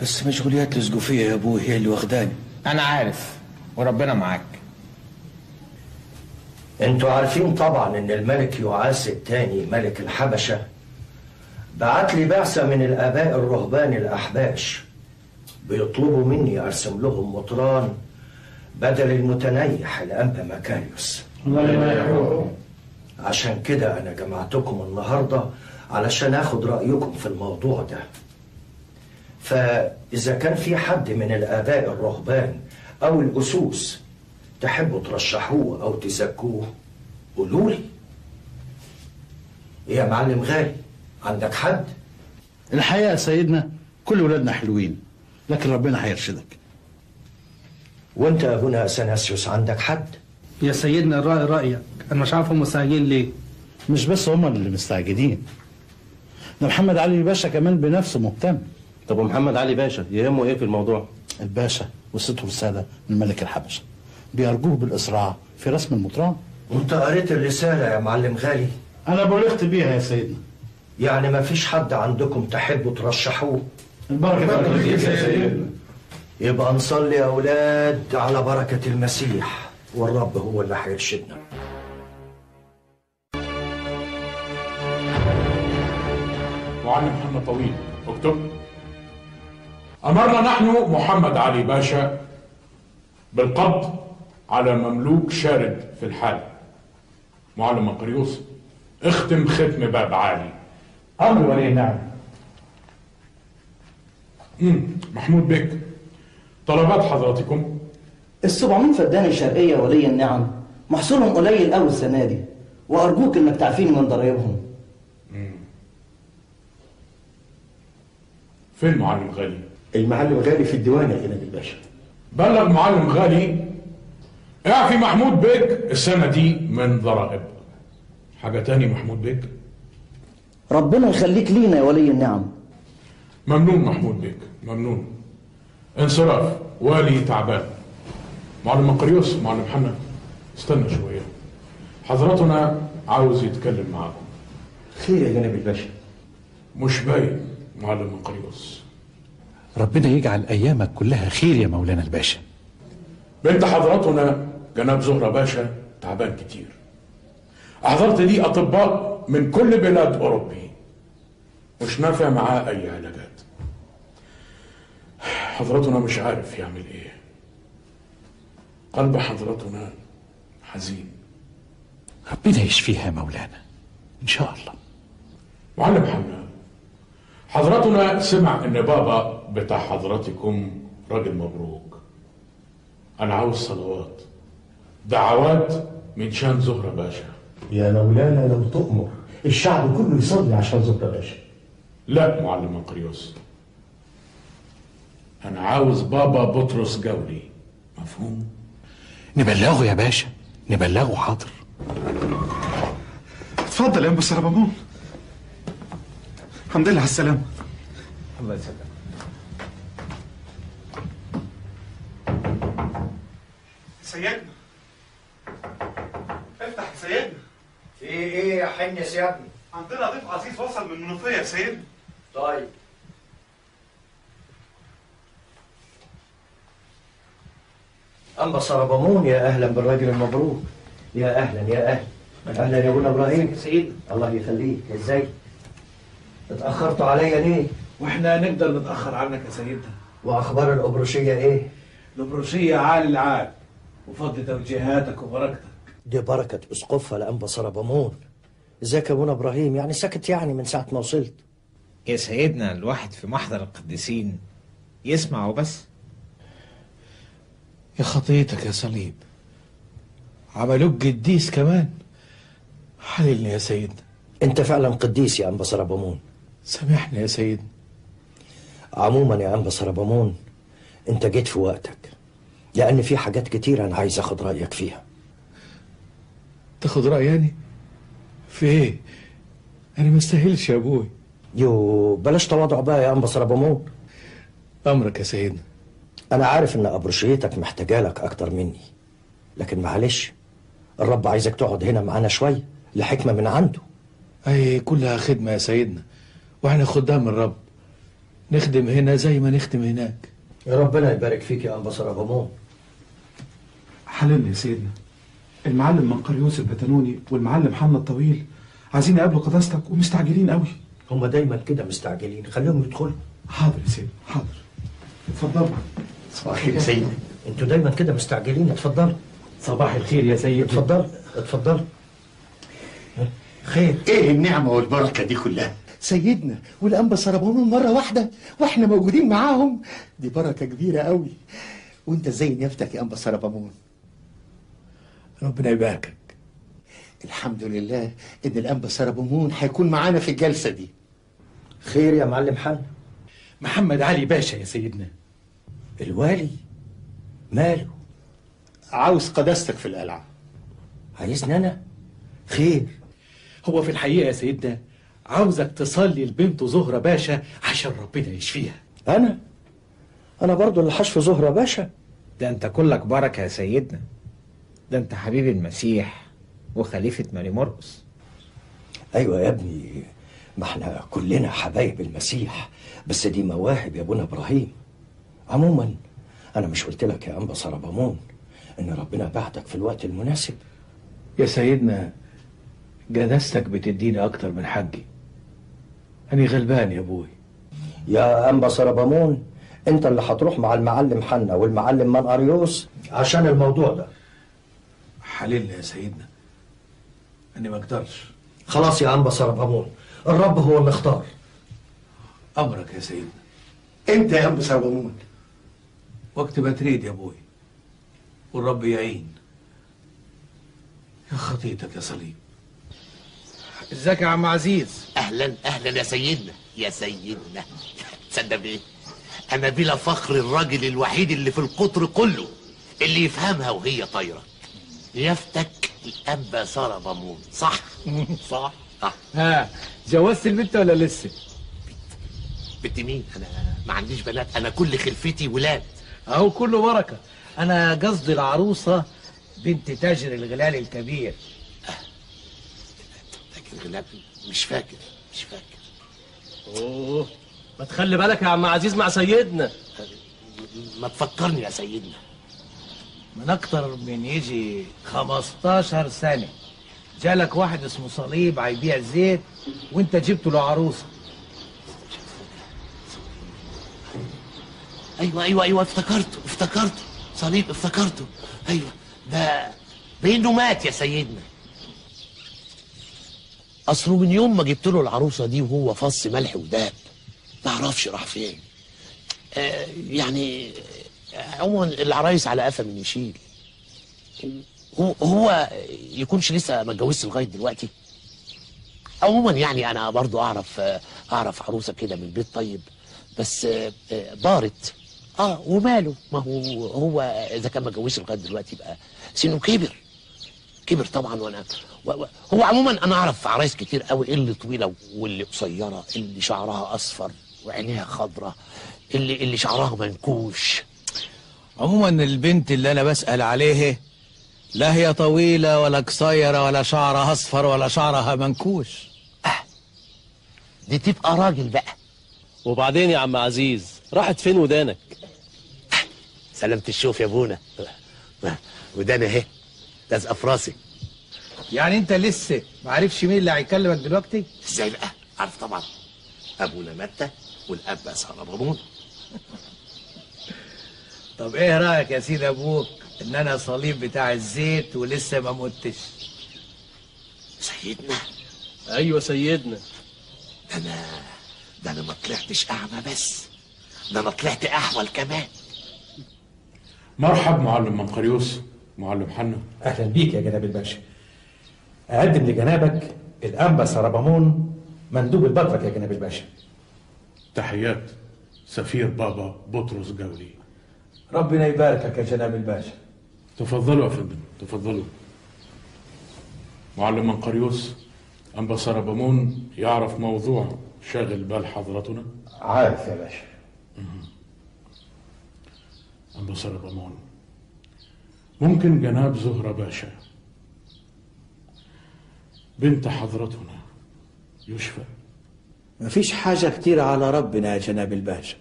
بس مشغوليات الأسقفية يا أبوي هي اللي واخداني. أنا عارف وربنا معاك. أنتوا عارفين طبعا إن الملك يعاس الثاني ملك الحبشة. بعت لي بعثة من الآباء الرهبان الأحباش. بيطلبوا مني أرسم لهم مطران بدل المتنيح الأنبا مكاريوس عشان كده أنا جمعتكم النهاردة علشان أخد رأيكم في الموضوع ده. فإذا كان في حد من الآباء الرهبان أو الأسوس تحبوا ترشحوه أو تزكوه قولوا لي. يا معلم غالي. عندك حد؟ الحقيقة يا سيدنا كل ولادنا حلوين لكن ربنا هيرشدك وأنت يا ابونا اثناسيوس عندك حد؟ يا سيدنا الرأي رأيك أنا مش عارف هم مستعجلين ليه مش بس هم اللي مستعجلين ده محمد علي باشا كمان بنفسه مهتم طب ومحمد علي باشا يهمه إيه في الموضوع؟ الباشا وسته السادة من ملك الحبشة بيرجوه بالإسراع في رسم المطران وأنت قريت الرسالة يا معلم غالي؟ أنا بلغت بيها يا سيدنا يعني ما فيش حد عندكم تحبوا ترشحوه؟ البركة يبقى نصلي يا أولاد على بركة المسيح والرب هو اللي هيرشدنا. معلم محمد طويل اكتب أمرنا نحن محمد علي باشا بالقبض على مملوك شارد في الحال. معلم مقريوس اختم ختم باب عالي. أمر ولي نعم مم. محمود بك طلبات حضراتكم. ال 700 فدان الشرقية ولي النعم محصولهم قليل قوي السنة دي وأرجوك إنك تعفيني من ضرايبهم. فين معلم غالي المعلم غالي في الديوان يا جناب الباشا. بلغ معلم غالي. اعفي محمود بيك السنة دي من ضرائب. حاجة تاني محمود بيك؟ ربنا يخليك لينا يا ولي النعم. ممنون محمود بيك ممنون. انصراف والي تعبان. معلم مقريوس معلم حنا استنى شوية. حضرتنا عاوز يتكلم معاكم. خير يا جناب الباشا. مش باين معلم مقريوس. ربنا يجعل أيامك كلها خير يا مولانا الباشا. بنت حضرتنا جناب زهرة باشا تعبان كتير. أحضرت لي أطباء من كل بلاد أوروبي. مش نافع معاه أي علاجات حضرتنا مش عارف يعمل إيه. قلب حضرتنا حزين. ربنا يشفيها يا مولانا إن شاء الله. معلم حنا حضرتنا سمع إن بابا بتاع حضرتكم راجل مبروك. أنا عاوز صلوات. دعوات من شان زهرة باشا. يا مولانا لو تؤمر. الشعب كله يصلي عشان زهرة باشا لا معلم مقريوس أنا عاوز بابا بطرس جولي مفهوم؟ نبلغه يا باشا. نبلغه حاضر. اتفضل يا أم سربمون الحمد لله على السلامة. الله يسلمك. سيدنا. افتح يا سيدنا. في إيه يا حنس يا ابني؟ عندنا ضيف عزيز وصل من المنوفيه يا سيدنا طيب. أنبا صربمون يا أهلا بالرجل المبروك. يا أهلا يا أهلا أهلا يا أبونا إبراهيم. سيدنا الله يخليك. إزاي؟ اتأخرتوا عليا ليه؟ وإحنا نقدر نتأخر عنك يا سيدنا. وأخبار الأبروشية إيه؟ البروشية عال العال. وفضل توجيهاتك وبركتك. دي بركة أسقفها لأنبا صربمون ازيك يا أبونا إبراهيم؟ يعني سكت يعني من ساعة ما وصلت. يا سيدنا الواحد في محضر القديسين يسمع وبس. يا خطيتك يا صليب. عملوك قديس كمان. حللني يا سيدنا أنت فعلا قديس يا أنبا صربمون سامحني يا سيدنا عموما يا أنبا صربمون أنت جيت في وقتك لأن في حاجات كتير أنا عايز أخد رأيك فيها. تاخد رأيي في إيه؟ أنا ما استاهلش يا أبوي. يو بلاش تواضع بقى يا أنبا صربمون أمرك يا سيدنا. أنا عارف إن أبروشيتك محتاجة لك أكتر مني. لكن معلش الرب عايزك تقعد هنا معانا شوية لحكمة من عنده. أي كلها خدمة يا سيدنا. وإحنا خدام الرب. نخدم هنا زي ما نخدم هناك. يا ربنا يبارك فيك يا أنبا صربمون حللني يا سيدنا. المعلم منقريوس البتنوني والمعلم حنا الطويل. عايزين يقابلوا قداستك ومستعجلين قوي. هما دايما كده مستعجلين. خليهم يدخلوا. حاضر يا سيدنا حاضر. اتفضلوا. صباح الخير يا سيدنا أنتوا دايما كده مستعجلين. اتفضلوا. صباح الخير يا سيدي. اتفضلوا. اتفضلوا. خير. إيه النعمة والبركة دي كلها؟ سيدنا والأنبا صربهم مرة واحدة وإحنا موجودين معاهم. دي بركة كبيرة قوي. وانت إزاي نيافتك يا أنبا صربمون ربنا يباركك. الحمد لله إن الأنبا صربمون هيكون معانا في الجلسة دي. خير يا معلم حنا محمد علي باشا يا سيدنا. الوالي. ماله. عاوز قداستك في القلعة. عايزني أنا؟ خير. هو في الحقيقة يا سيدنا عاوزك تصلي لبنته زهرة باشا عشان ربنا يشفيها. أنا؟ أنا برضو اللي حشف زهرة باشا. ده أنت كلك بركة يا سيدنا. ده انت حبيب المسيح وخليفة ماري مرقس أيوة يا ابني ما إحنا كلنا حبايب المسيح بس دي مواهب يا ابونا إبراهيم. عموما أنا مش قلت لك يا أنبا صربمون إن ربنا بعتك في الوقت المناسب؟ يا سيدنا جنازتك بتديني أكتر من حقي. أنا غلبان يا أبوي. يا أنبا صربمون أنت اللي هتروح مع المعلم حنا والمعلم منقريوس عشان الموضوع ده. حللني يا سيدنا. أنا ما أقدرش. خلاص يا أنبا صربمون الرب هو اللي اختار. أمرك يا سيدنا. انت يا أنبا صربمون وقت ما تريد يا أبوي. والرب يعين. يا خطيتك يا صليب. إزيك يا عم عزيز؟ أهلا أهلا يا سيدنا. يا سيدنا. تصدق بإيه؟ أنا بلا فخر الراجل الوحيد اللي في القطر كله اللي يفهمها وهي طايرة. يفتك الانبا ساره بامون صح؟ صح. صح. ها جوزت البنت ولا لسه؟ بنت مين؟ أنا ما عنديش بنات. أنا كل خلفتي ولاد. أهو كله بركة. أنا قصدي العروسة بنت تاجر الغلال الكبير. لكن غلاب مش فاكر. مش فاكر. أوه. ما تخلي بالك يا عم عزيز مع سيدنا. ما تفكرني يا سيدنا. من أكتر من يجي 15 سنة. جالك واحد اسمه صليب هيبيع زيت وانت جبت له عروسة. أيوه أيوه أيوه افتكرته افتكرته. صليب افتكرته. أيوه ده بإنه مات يا سيدنا. أصله من يوم ما جبت له العروسة دي وهو فص ملح وداب. ما أعرفش راح فين. آه يعني عموما العرايس على قفا من يشيل. هو هو يكونش لسه ما اتجوزش لغاية دلوقتي؟ عموما يعني أنا برضو أعرف أعرف عروسة كده من بيت طيب بس بارت. آه وماله؟ ما هو هو إذا كان ما اتجوزش لغاية دلوقتي يبقى سنه كبر. كبر طبعا وأنا هو عموما أنا أعرف عرايس كتير قوي اللي طويلة واللي قصيرة اللي شعرها أصفر وعينيها خضراء اللي اللي شعرها منكوش. عموما البنت اللي أنا بسأل عليه لا هي طويلة ولا قصيرة ولا شعرها أصفر ولا شعرها منكوش. دي تبقى راجل بقى. وبعدين يا عم عزيز راحت فين ودانك؟ سلامة الشوف يا ابونا ودانا اهي لازقة في راسي. يعني أنت لسه ما عارفش مين اللي هيكلمك دلوقتي؟ إزاي بقى؟ عارف طبعا. أبونا متى والأب صلبون طب إيه رأيك يا سيد أبوك إن أنا صليب بتاع الزيت ولسه ما متش؟ سيدنا. أيوه سيدنا. ده أنا ده أنا ما طلعتش أعمى بس. ده أنا طلعت أحول كمان. مرحب معلم منقريوس. معلم حنا. أهلا بيك يا جناب الباشا. أقدم لجنابك الانبا سربامون مندوب البطرك يا جناب الباشا. تحيات. سفير بابا بطرس جولي ربنا يباركك يا جناب الباشا. تفضلوا يا فندم تفضلوا. معلم منقريوس أنبا سربمون يعرف موضوع شاغل بال حضرتنا؟ عارف يا باشا. أنبا سربمون ممكن جناب زهرة باشا. بنت حضرتنا يشفى. مفيش حاجة كتير على ربنا يا جناب الباشا.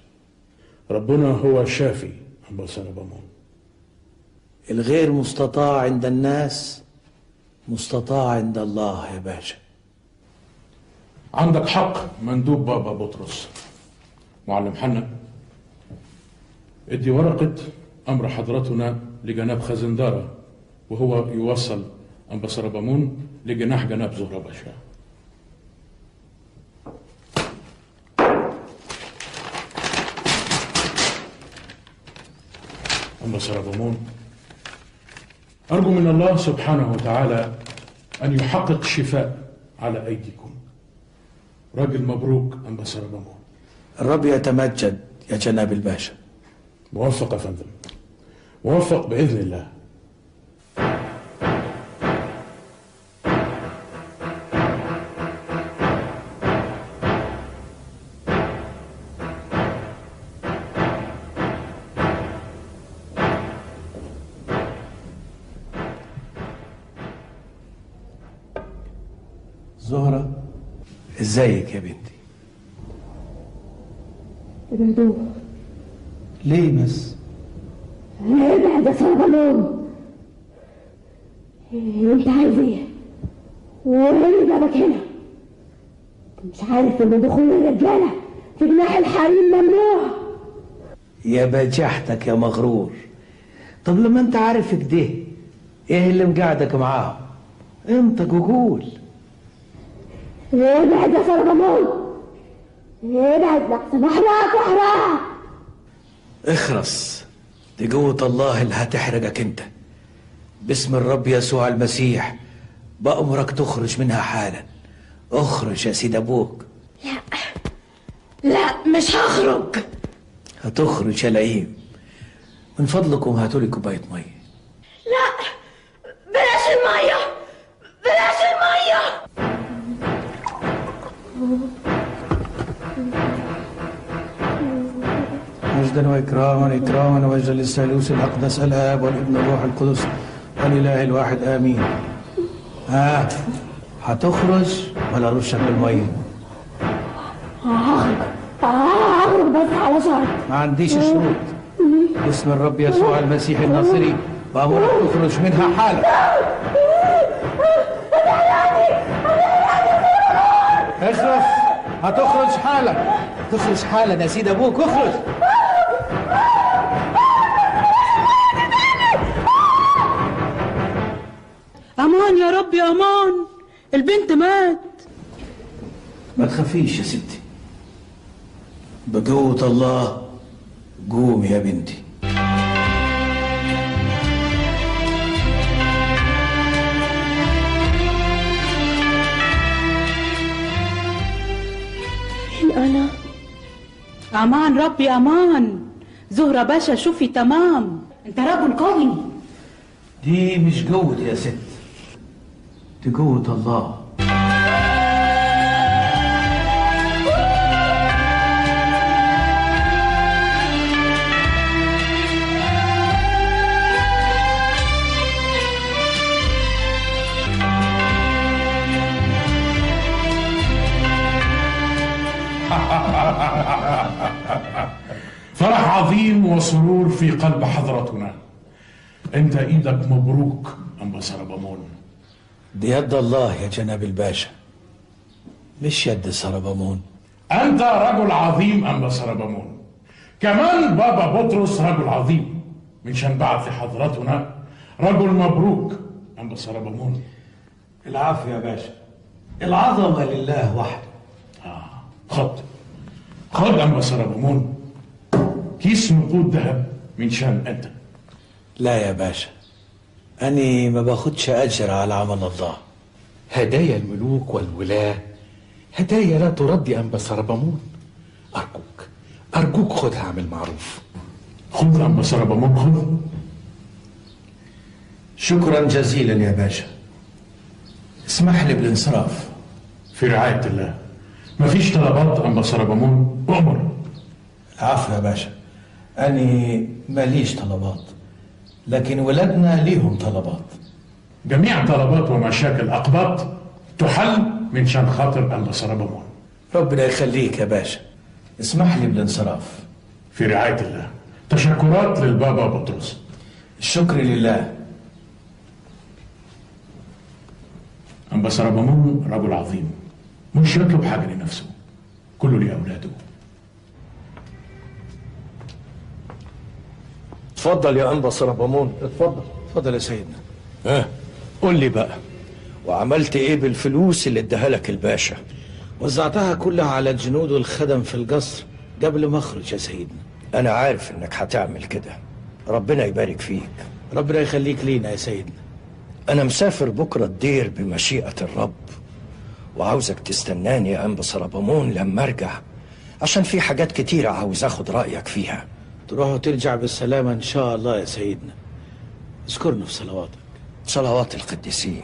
ربنا هو الشافي. الغير مستطاع عند الناس مستطاع عند الله يا باشا. عندك حق مندوب بابا بطرس. معلم حنا ادي ورقة أمر حضرتنا لجناب خزندارة وهو يوصل أنبا سربمون لجناح جناب زهرة باشا. أنبا سربمون أرجو من الله سبحانه وتعالى أن يحقق شفاء على أيديكم. راجل مبروك أنبا سربمون الرب يتمجد يا جناب الباشا. موفق يا فندم. موفق بإذن الله. ازيك يا بنتي؟ مندوب ليه بس؟ ابعد يا صلبانون أنت عايز إيه؟ اللي جابك هنا؟ أنت مش عارف إن دخول الرجالة في جناح الحريم ممنوع. يا بجحتك يا مغرور. طب لما أنت عارف كده إيه اللي مقعدك معاهم؟ أنت جوجول. ابعد يا صلبانون ابعد لحسن احرقك واحرقك اخرس دي قوة الله اللي هتحرقك انت. باسم الرب يسوع المسيح بأمرك تخرج منها حالا. اخرج يا سيد أبوك. لا مش هخرج. هتخرج يا لئيم. من فضلكم هاتوا لي كوباية مية. لا بلاش المية. مجدا وإكراما إكراما ومجدا للثالوث الاقدس الأب والابن والروح القدس والإله الواحد آمين. ها هتخرج ولا رشك بالمية؟ هخرج بس على شرط ما عنديش شروط باسم الرب يسوع المسيح الناصري بأمرك تخرج منها حالا. اخرس هتخرج حالا تخرج حالا يا سيد أبوك اخرج. أمان يا رب يا أمان. البنت مات. ما تخافيش يا ستي. بقوة الله قومي يا بنتي. أنا؟ أمان ربي أمان. زهرة باشا شوفي تمام. أنت رجل قوي. دي مش جود يا ست. دي جود الله. عظيم وسرور في قلب حضرتنا. أنت إيدك مبروك ام سربمون دي يد الله يا جناب الباشا. مش يد سربمون أنت رجل عظيم ام سربمون كمان بابا بطرس رجل عظيم. من شان بعث حضرتنا رجل مبروك ام سربمون العفو يا باشا. العظمة لله وحده. خد. خد ام سربمون كيس نقود ذهب من شان أنت. لا يا باشا أني ما باخدش أجر على عمل الله. هدايا الملوك والولاة هدايا لا ترد يا أنبا سربمون أرجوك أرجوك خدها اعمل معروف. خذ أنبا سربمون خذ. شكرا جزيلا يا باشا. اسمح لي بالانصراف. في رعاية الله. مفيش طلبات أنبا سربمون أمر. العفو يا باشا. أني ماليش طلبات لكن ولادنا ليهم طلبات. جميع طلبات ومشاكل أقباط تحل من شان خاطر سربمون ربنا يخليك يا باشا. اسمح لي بالانصراف. في رعاية الله. تشكرات للبابا بطرس. الشكر لله. أنبا سربمون رجل عظيم مش يطلب حاجة لنفسه كله لأولاده. اتفضل يا أنبا سربمون اتفضل. اتفضل يا سيدنا. ها قول لي بقى وعملت إيه بالفلوس اللي اداها لك الباشا؟ وزعتها كلها على الجنود والخدم في القصر قبل ما اخرج يا سيدنا. أنا عارف إنك هتعمل كده. ربنا يبارك فيك. ربنا يخليك لينا يا سيدنا. أنا مسافر بكرة الدير بمشيئة الرب وعاوزك تستناني يا أنبا سربمون لما أرجع عشان في حاجات كتيرة عاوز آخد رأيك فيها. تروح وترجع بالسلامة إن شاء الله يا سيدنا. اذكرنا في صلواتك. صلوات القديسين.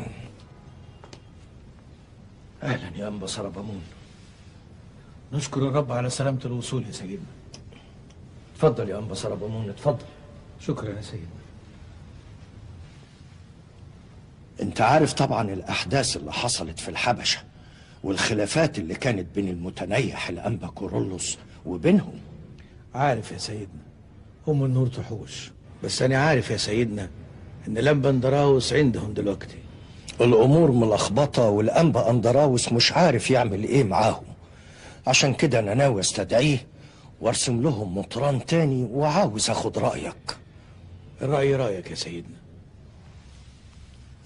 أهلا يا انبا سربمون نشكر الرب على سلامة الوصول يا سيدنا. اتفضل يا انبا سربمون اتفضل شكرا يا سيدنا. أنت عارف طبعا الأحداث اللي حصلت في الحبشة والخلافات اللي كانت بين المتنيح الأنبا كيرلس وبينهم. عارف يا سيدنا. هم إن نيحت نفوسهم. بس أنا عارف يا سيدنا إن الانبا اندراوس عندهم دلوقتي. الأمور ملخبطة والانبا اندراوس مش عارف يعمل إيه معاهم. عشان كده أنا ناوي أستدعيه وأرسم لهم مطران تاني وعاوز أخد رأيك. الرأي رأيك يا سيدنا.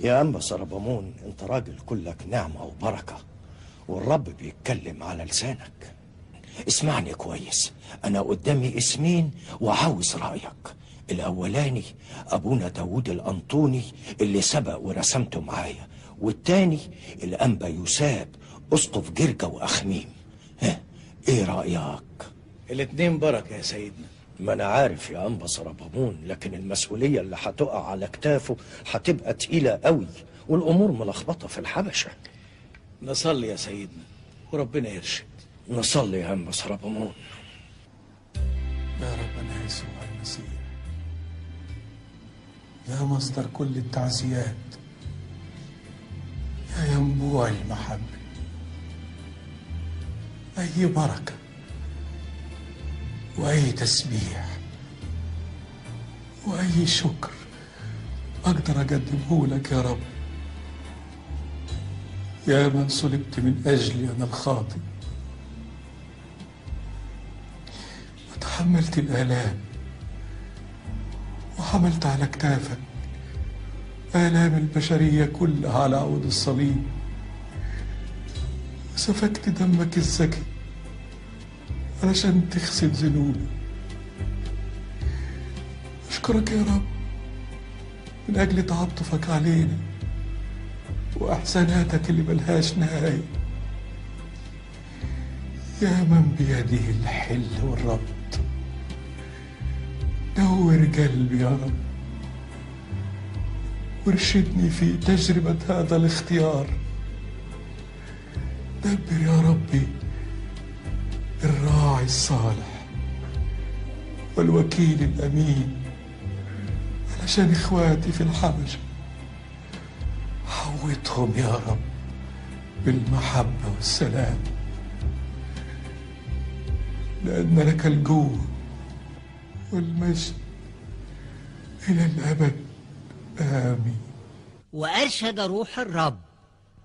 يا انبا سربمون أنت راجل كلك نعمة وبركة والرب بيتكلم على لسانك. اسمعني كويس. أنا قدامي اسمين وعاوز رأيك. الأولاني أبونا داوود الأنطوني اللي سبق ورسمته معايا. والتاني الأنبا يساب أسقف جرجا وأخميم. ها إيه رأيك؟ الاتنين بركة يا سيدنا. ما أنا عارف يا أنبا سربمون لكن المسؤولية اللي هتقع على كتافه هتبقى تقيلة قوي والأمور ملخبطة في الحبشة. نصلي يا سيدنا وربنا يرشد. نصلي انبا سربمون يا ربنا يسوع المسيح. يا مصدر كل التعزيات. يا ينبوع المحبة. أي بركة. وأي تسبيح. وأي شكر. أقدر أقدمه لك يا رب. يا من صلبت من أجلي أنا الخاطئ. وتحملت الآلام وحملت على كتافك آلام البشرية كلها على عود الصليب. وسفكت دمك الزكي علشان تغسل ذنوبي. أشكرك يا رب من أجل تعاطفك علينا وإحساناتك اللي ملهاش نهاية. يا من بيده الحل والربط نور قلبي يا رب. وارشدني في تجربة هذا الاختيار. دبر يا ربي الراعي الصالح والوكيل الأمين علشان إخواتي في الحبشة. حوطهم يا رب بالمحبة والسلام. لأن لك القوة والمجد إلى الأبد. آمين. وأرشد روح الرب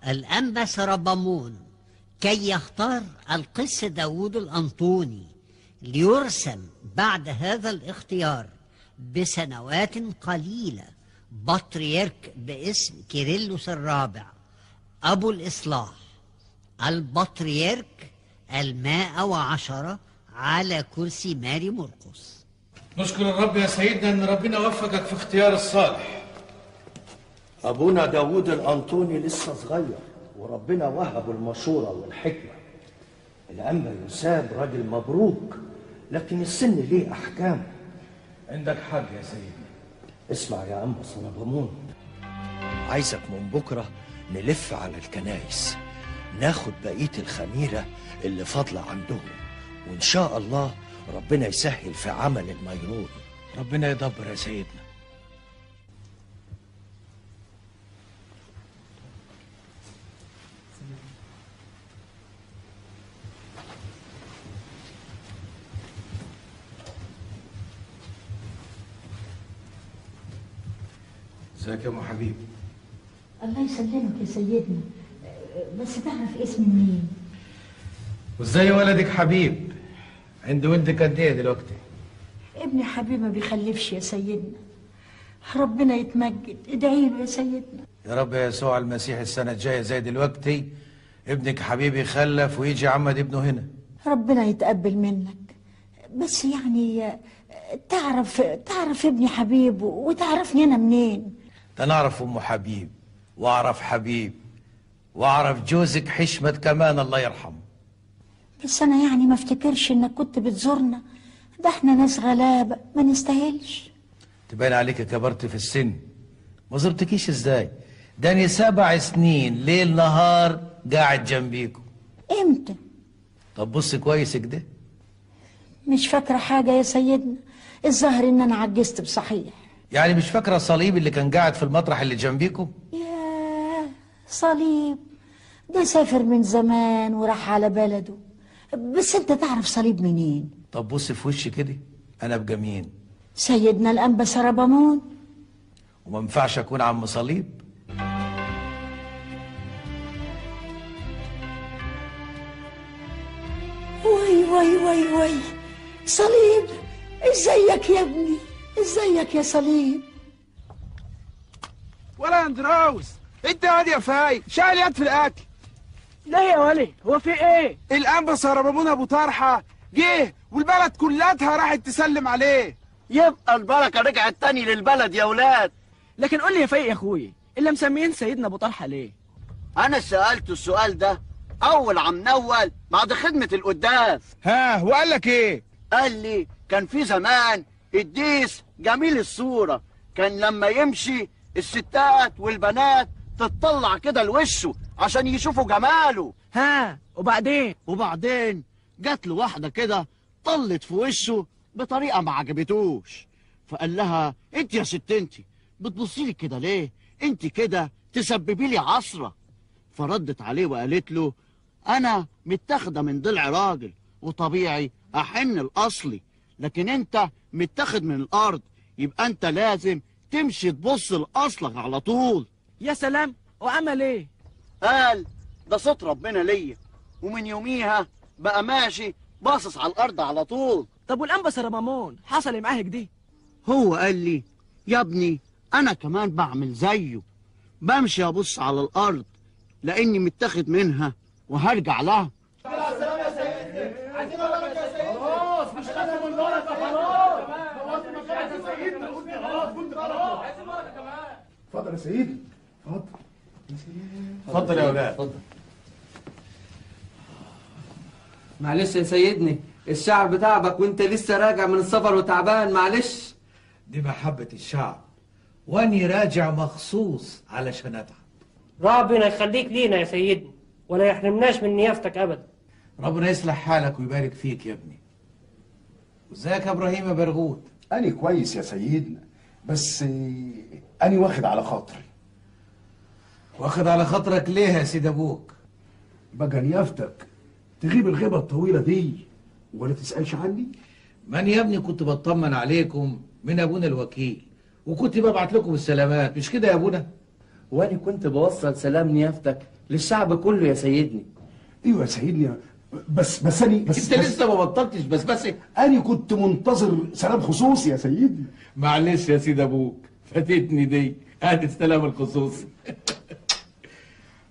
الأنبا سربمون كي يختار القس داود الأنطوني ليرسم بعد هذا الاختيار بسنوات قليلة بطريرك باسم كيرلس الرابع أبو الإصلاح. البطريرك الماء وعشرة على كرسي ماري مرقس. نشكر الرب يا سيدنا إن ربنا وفقك في اختيار الصالح. أبونا داوود الأنطوني لسه صغير وربنا وهبه المشورة والحكمة. الأنبا يساب راجل مبروك لكن السن ليه أحكام؟ عندك حق يا سيدنا. اسمع يا أنبا صنبمون عايزك من بكرة نلف على الكنايس ناخد بقية الخميرة اللي فاضلة عندهم وإن شاء الله ربنا يسهل في عمل الميرون ربنا يدبر يا سيدنا. ازيك يا ام حبيب؟ الله يسلمك يا سيدنا. بس تعرف اسم مين وازاي ولدك حبيب؟ عند ولدك قد إيه دلوقتي؟ ابني حبيب ما بيخلفش يا سيدنا. ربنا يتمجد. ادعي له يا سيدنا. يا رب يا يسوع المسيح السنة الجاية زي دلوقتي ابنك حبيبي يخلف ويجي عمد ابنه هنا. ربنا يتقبل منك. بس يعني تعرف تعرف ابني حبيب وتعرفني أنا منين؟ ده أنا اعرف أم حبيب وأعرف حبيب وأعرف جوزك حشمة كمان الله يرحمه. بس أنا يعني ما افتكرش إنك كنت بتزورنا. ده إحنا ناس غلابة ما نستاهلش. تبين عليك كبرت في السن. ما زرتكيش إزاي؟ داني سبع سنين ليل نهار قاعد جنبيكم. إمتى؟ طب بص كويس كده مش فاكرة حاجة يا سيدنا. الظاهر إن أنا عجزت بصحيح. يعني مش فاكرة صليب اللي كان قاعد في المطرح اللي جنبيكم؟ ياه صليب ده سافر من زمان وراح على بلده. بس انت تعرف صليب منين؟ طب بص في وشي كده أنا ابقى مين؟ سيدنا الانبا سربمون وما ينفعش أكون عم صليب. وي وي وي وي. صليب إزيك يا ابني؟ إزيك يا صليب؟ ولا اندراوس أنت يا واد يا فاي شايل يد في الأكل. لا يا ولية هو في إيه؟ الانبا سربمون أبو طرحة جه والبلد كلها راحت تسلم عليه. يبقى البركة رجعت تاني للبلد يا ولاد. لكن قول لي يا فايق يا اخويا ليه مسميين سيدنا أبو طرحة ليه؟ أنا سالته السؤال ده أول عم نول بعد خدمة القداس ها وقال لك إيه؟ قال لي كان في زمان الديس جميل الصورة كان لما يمشي الستات والبنات تتطلع كده لوشه عشان يشوفوا جماله. ها وبعدين؟ وبعدين جات له واحدة كده طلت في وشه بطريقة ما عجبتوش. فقال لها إنت يا ست انت بتبصي لي كده ليه؟ إنت كده تسببي لي عصرة. فردت عليه وقالت له أنا متاخدة من ضلع راجل وطبيعي أحن الاصلي لكن إنت متاخد من الأرض يبقى إنت لازم تمشي تبص لاصلك على طول. يا سلام وعمل إيه؟ قال ده صوت ربنا ليا ومن يوميها بقى ماشي باصص على الأرض على طول. طب والانبا سرمامون حصل معاه كده هو قال لي يا ابني أنا كمان بعمل زيه بمشي أبص على الأرض لأني متاخد منها وهرجع لها. خلاص مش لازم البركه خلاص. خلاص مش سيدنا قلت خلاص قلت خلاص. اتفضل يا سيدي. اتفضل. اتفضل يا ولاد. معلش يا سيدني الشعب تعبك وانت لسه راجع من السفر وتعبان معلش. دي محبة الشعب واني راجع مخصوص علشان أتعب. ربنا يخليك لينا يا سيدنا ولا يحرمناش من نيافتك ابدا. ربنا يصلح حالك ويبارك فيك يا ابني. وازيك يا إبراهيم يا برغوت؟ أنا كويس يا سيدنا بس أنا واخد على خاطري. واخد على خاطرك ليه يا سيد أبوك؟ بقى نيافتك تغيب الغيبة الطويلة دي ولا تسألش عني؟ من يا ابني كنت بطمن عليكم من أبونا الوكيل وكنت ببعت لكم السلامات مش كده يا أبونا؟ وأنا كنت بوصل سلام نيافتك للشعب كله يا سيدني. أيوه يا سيدني بس بس أنا بس انت بس. لسه ما بطلتش بس بس. أنا كنت منتظر سلام خصوصي يا سيدي معلش يا سيد أبوك فاتتني دي. هات السلام الخصوصي.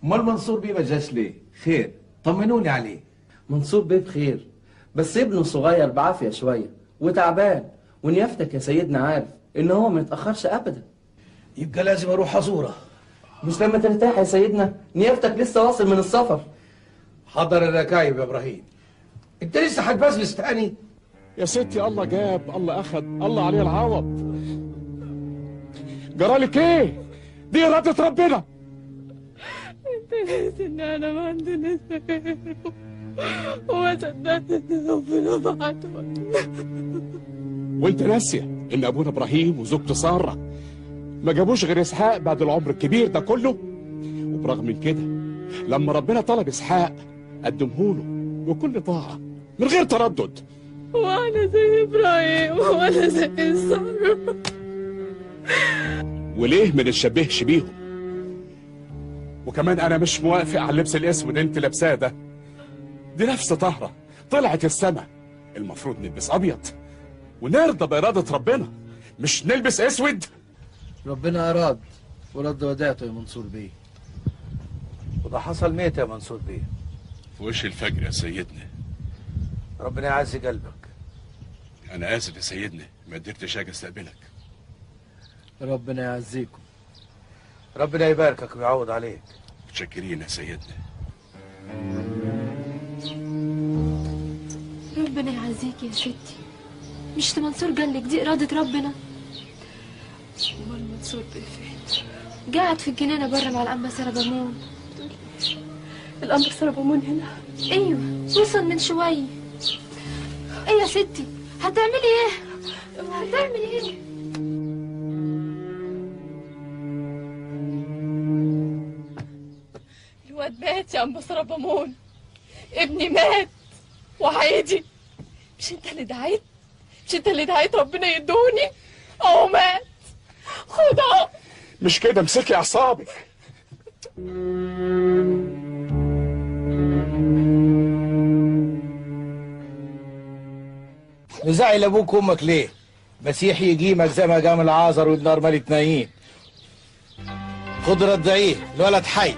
أمال منصور بيه ما جاش ليه؟ خير. طمنوني عليه. منصور بيه بخير. بس ابنه صغير بعافية شوية وتعبان ونيافتك يا سيدنا عارف إن هو ما يتأخرش ابدا. يبقى لازم أروح أزوره. مش لما ترتاح يا سيدنا نيافتك لسه واصل من السفر. حضر الركايب يا إبراهيم. أنت لسه هتبزبز تاني؟ يا ستي الله جاب الله اخد الله عليه العوض. جرالك إيه؟ دي إرادة ربنا. ناسي ان أنا ما عندنا غيره وما صدقت ان ربنا بعته وانت ناسية إن أبونا إبراهيم وزوجته سارة ما جابوش غير إسحاق بعد العمر الكبير ده كله. وبرغم من كده لما ربنا طلب إسحاق قدمهوله بكل طاعة من غير تردد. وأنا زي إبراهيم وأنا زي سارة. وليه ما نتشبهش بيهم؟ وكمان أنا مش موافق على اللبس الأسود أنت لابساه ده. دي نفس طهرة. طلعت السما. المفروض نلبس أبيض. ونرضى بإرادة ربنا. مش نلبس أسود. ربنا أراد. ورد وداعته يا منصور بيه. وده حصل ميت يا منصور بيه. في وش الفجر يا سيدنا؟ ربنا يعزي قلبك. أنا آسف يا سيدنا. ما قدرتش أجي أستقبلك. ربنا يعزيكم. ربنا يباركك ويعوض عليك. متشكرين يا سيدنا. ربنا يعزيك يا ستي مش منصور قال لك دي إرادة ربنا؟ أمال منصور بيه فين قاعد في الجنينة بره مع الأنبا سربامون الأمر سربمون هنا. أيوة وصل من شوية إيه يا ستي هتعملي إيه؟ هتعملي إيه؟ الواد مات يا ام سربمون ابني مات. وعادي مش انت اللي دعيت؟ مش انت اللي دعيت ربنا يدوني؟ أهو مات. خدها مش كده امسكي اعصابك مزعل أبوك وأمك ليه؟ مسيح يجيمك زي ما جام العازر والنار مالت نايين خد رضعيه الولد حي.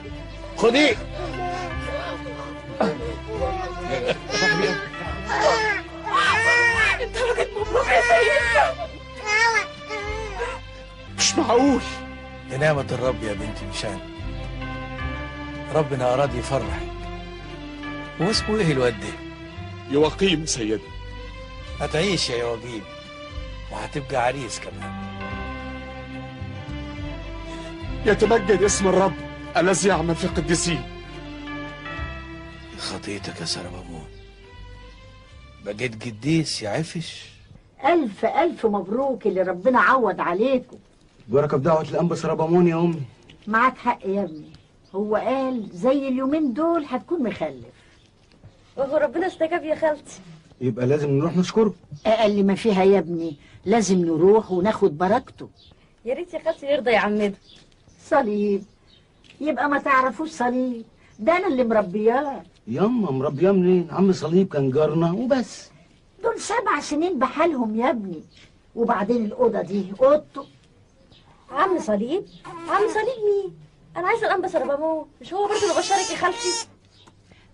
خديه انت راجل مبروك يا سيدنا مش معقول. دي نعمة الرب يا بنتي مشان. ربنا أراد يفرحك هو اسمه إيه الواد ده؟ يوقيم يا سيدنا هتعيش يا يوجيم وهتبقى عريس كمان. يتمجد اسم الرب. الذي يعمل في القديسين خطيتك يا سربامون بقيت قديس يا عفش. ألف ألف مبروك اللي ربنا عوض عليكم. بركة بدعوة الأنبا سربامون يا أمي. معاك حق يا ابني هو قال زي اليومين دول هتكون مخلف. وهو ربنا استجاب يا خالتي. يبقى لازم نروح نشكره؟ أقل ما فيها يا ابني. لازم نروح وناخد بركته. يا ريت يا خالتي يرضى يعمده صليب. يبقى ما تعرفوش صليب. ده أنا اللي مربياه. ياما مربياه منين؟ عم صليب كان جارنا وبس. دول سبع سنين بحالهم يا ابني. وبعدين الأوضة دي أوضته. عم صليب؟ عم صليب مين؟ أنا عايزه الانبا سربامون مش هو برضه اللي بشرك يا خالتي؟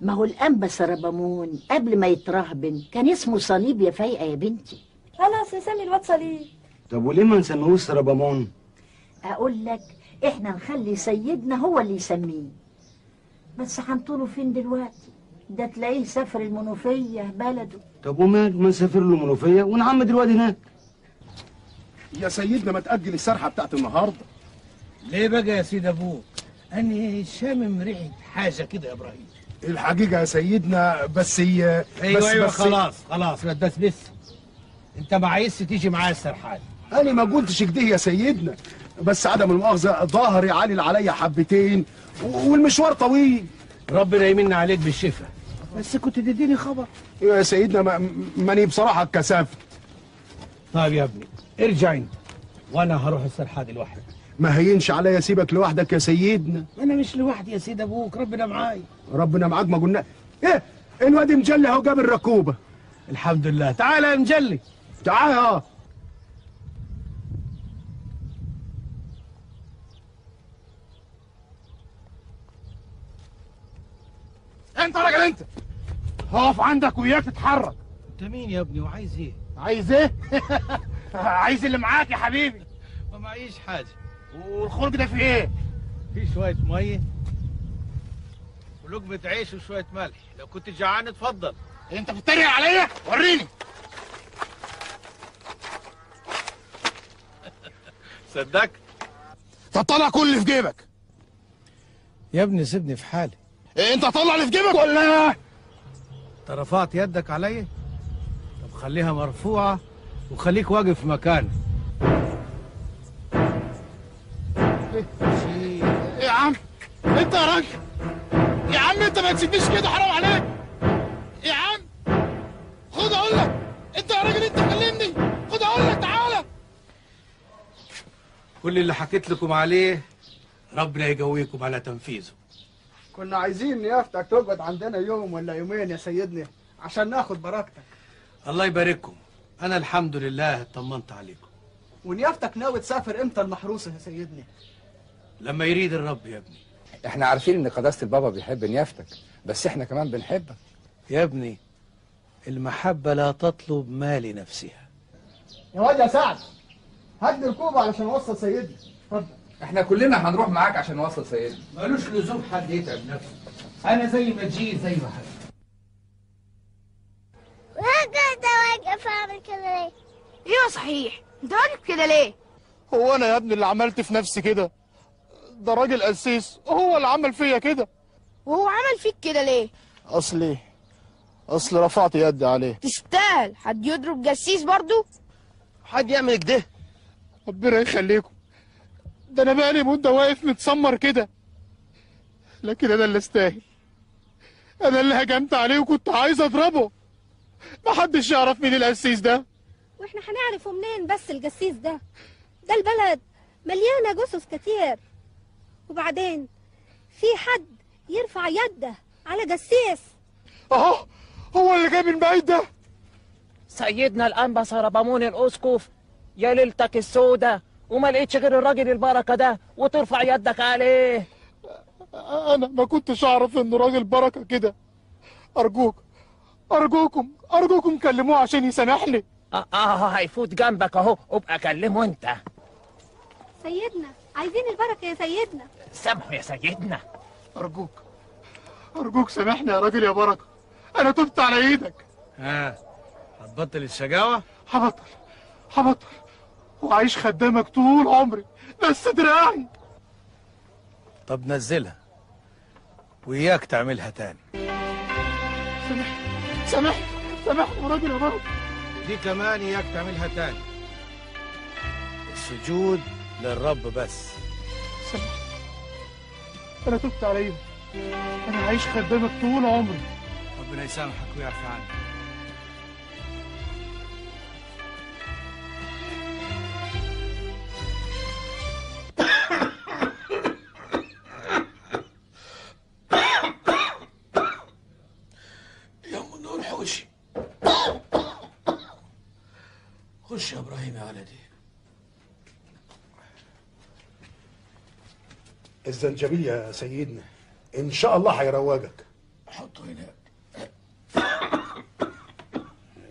ما هو الأنبا سربامون قبل ما يترهبن كان اسمه صليب يا فايقة يا بنتي. خلاص نسمي الواد صليب. طب وليه ما نسميهوش سربامون أقول لك إحنا نخلي سيدنا هو اللي يسميه. بس هنطوله فين دلوقتي؟ ده تلاقيه سافر المنوفية بلده. طب ومال ما نسافر له منوفيه ونعمد الواد هناك. يا سيدنا ما تأجل السرحة بتاعت النهاردة. ليه بقى يا سيد أبوك؟ أنا شامم ريحة حاجة كده يا إبراهيم. الحقيقة يا سيدنا بس هي أيوه بس أيوه بس خلاص خلاص بس بس. أنت ما عايزش تيجي معايا السرحان. أنا ما قلتش كده يا سيدنا. بس عدم المؤاخذة ظهري عالي عليا حبتين والمشوار طويل. ربنا يمن عليك بالشفاء. بس كنت تديني خبر. يا سيدنا ما- ماني بصراحة اتكسفت. طيب يا ابني ارجع انت وأنا هروح السرحان لوحدي ما هينش عليا سيبك لوحدك يا سيدنا. أنا مش لوحدي يا سيد أبوك ربنا معايا ربنا معاك ما قلنا إيه الواد مجلي اهو جاب الركوبة. الحمد لله. تعالى يا مجلي. تعال انت راجل انت. هقف عندك وياك تتحرك. انت مين يا ابني؟ وعايز إيه؟ عايز إيه؟ (laughs) عايز اللي معاك يا حبيبي. ما معيش حاجة. والخرج ده في إيه؟ في شوية مية. ولقمة عيش وشوية ملح. لو كنت جعان اتفضل. انت بتتريق عليا؟ وريني. (laughs) صدقت؟ طب طلع كل اللي في جيبك. يا ابني سيبني في حالي. إيه انت طلع اللي في جيبك ولا؟ انت رفعت يدك عليا طب خليها مرفوعة وخليك واقف في مكانك إيه يا عم انت يا راجل. يا عم انت ما تسيبنيش كده حرام عليك. يا عم خد أقول لك. انت يا راجل انت كلمني. خد أقول لك تعالى. كل اللي حكيت لكم عليه ربنا يقويكم على تنفيذه. كنا عايزين نيافتك تقعد عندنا يوم ولا يومين يا سيدنا عشان ناخد بركتك الله يبارككم. أنا الحمد لله اطمنت عليكم. ونيافتك ناوي تسافر إمتى المحروسة يا سيدنا؟ لما يريد الرب يا ابني. إحنا عارفين إن قداسة البابا بيحب نيافتك بس إحنا كمان بنحبك. يا ابني المحبة لا تطلب ما لنفسها يا واد يا سعد هات لي ركوبه علشان أوصل سيدنا. اتفضل. إحنا كلنا هنروح معاك عشان نوصل سيدنا. ملوش لزوم حد يتعب نفسه. أنا زي ما تجي زي ما حد. وهكذا واقف اعمل كده ليه؟ أيوه صحيح. أنت واقف كده ليه؟ هو أنا يا ابني اللي عملت في نفسي كده؟ ده راجل قسيس. هو اللي عمل فيا كده. وهو عمل فيك كده ليه؟ اصل إيه اصل رفعت يدي عليه. تستاهل. حد يضرب جسيس برضو؟ حد يعمل كده؟ ربنا يخليكم. ده أنا بقالي مده واقف متسمر كده. لكن أنا اللي استاهل. أنا اللي هجمت عليه وكنت عايز أضربه. محدش يعرف مين القسيس ده. وإحنا هنعرفه منين بس الجسيس ده؟ ده البلد مليانة جثث كتير. وبعدين في حد يرفع يده على جسيس أهو هو اللي جاي من بعيد ده. سيدنا الأنبا سربامون الأسقف يا ليلتك السودة وما لقيتش غير الراجل البركة ده وترفع يدك عليه. أنا ما كنتش أعرف إنه راجل بركة كده. أرجوك أرجوكم أرجوكم كلموه عشان يسامحني. آه, آه هيفوت جنبك أهو ابقى كلمه أنت. سيدنا عايزين البركة يا سيدنا. سامحه يا سيدنا. أرجوك أرجوك سامحني يا راجل يا بركة. أنا تبت على إيدك. ها هتبطل الشجاوة؟ هبطل هبطل. وعايش خدامك طول عمري بس دراعي طب نزلها وإياك تعملها تاني. سامحني سامحني يا راجل يا بركه دي كمان إياك تعملها تاني. السجود للرب بس. سامحني. أنا تبت على إيدك أنا عايش خدامك طول عمري. ربنا يسامحك ويعفي عنك. يا ام حوشي خش يا إبراهيم يا ولدي. الزنجبيل يا سيدنا إن شاء الله هيروجك. حطه هنا.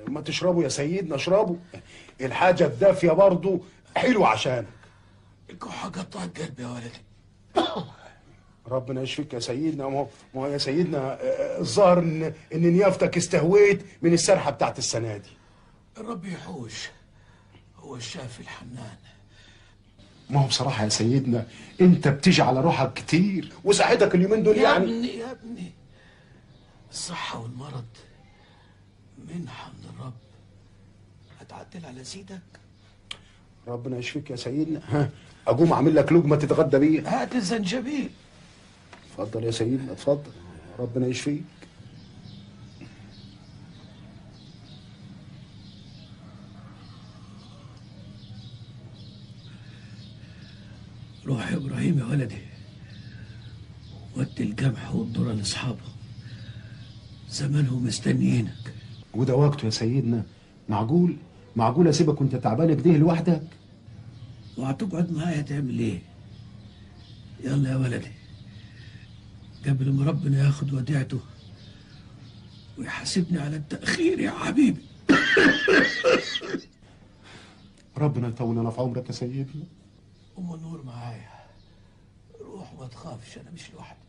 ما تشربوا يا سيدنا اشربوا الحاجة الدافية برضو حلوة عشانك. الكحه قطعت قلبي يا ولدي. ربنا يشفيك يا سيدنا. ما هو يا سيدنا آه، الظاهر ان إن نيافتك استهويت من السرحة بتاعت السنة دي. الرب يحوش. هو الشافي الحنان. ما هو بصراحة يا سيدنا أنت بتيجي على روحك كتير وصحتك اليومين دول يا يعني. ابني يا ابني. الصحة والمرض منحة من الرب. هتعدل على سيدك ربنا يشفيك يا سيدنا. ها أقوم أعمل لك لقمة تتغدى بيها. هات الزنجبيل اتفضل يا سيدنا اتفضل ربنا يشفيك. روح يا إبراهيم يا ولدي. ودي القمح والذرة لاصحابه زمانهم مستنيينك. وده وقته يا سيدنا. معقول؟ معقول أسيبك وأنت تعبان كده لوحدك؟ وهتقعد معايا تعمل إيه؟ يلا يا ولدي. قبل ما ربنا ياخد وديعته ويحاسبني على التأخير يا حبيبي. (coughs) ربنا يطول لنا في عمرك يا سيدنا أم النور معايا. روح ما تخافش أنا مش لوحدي.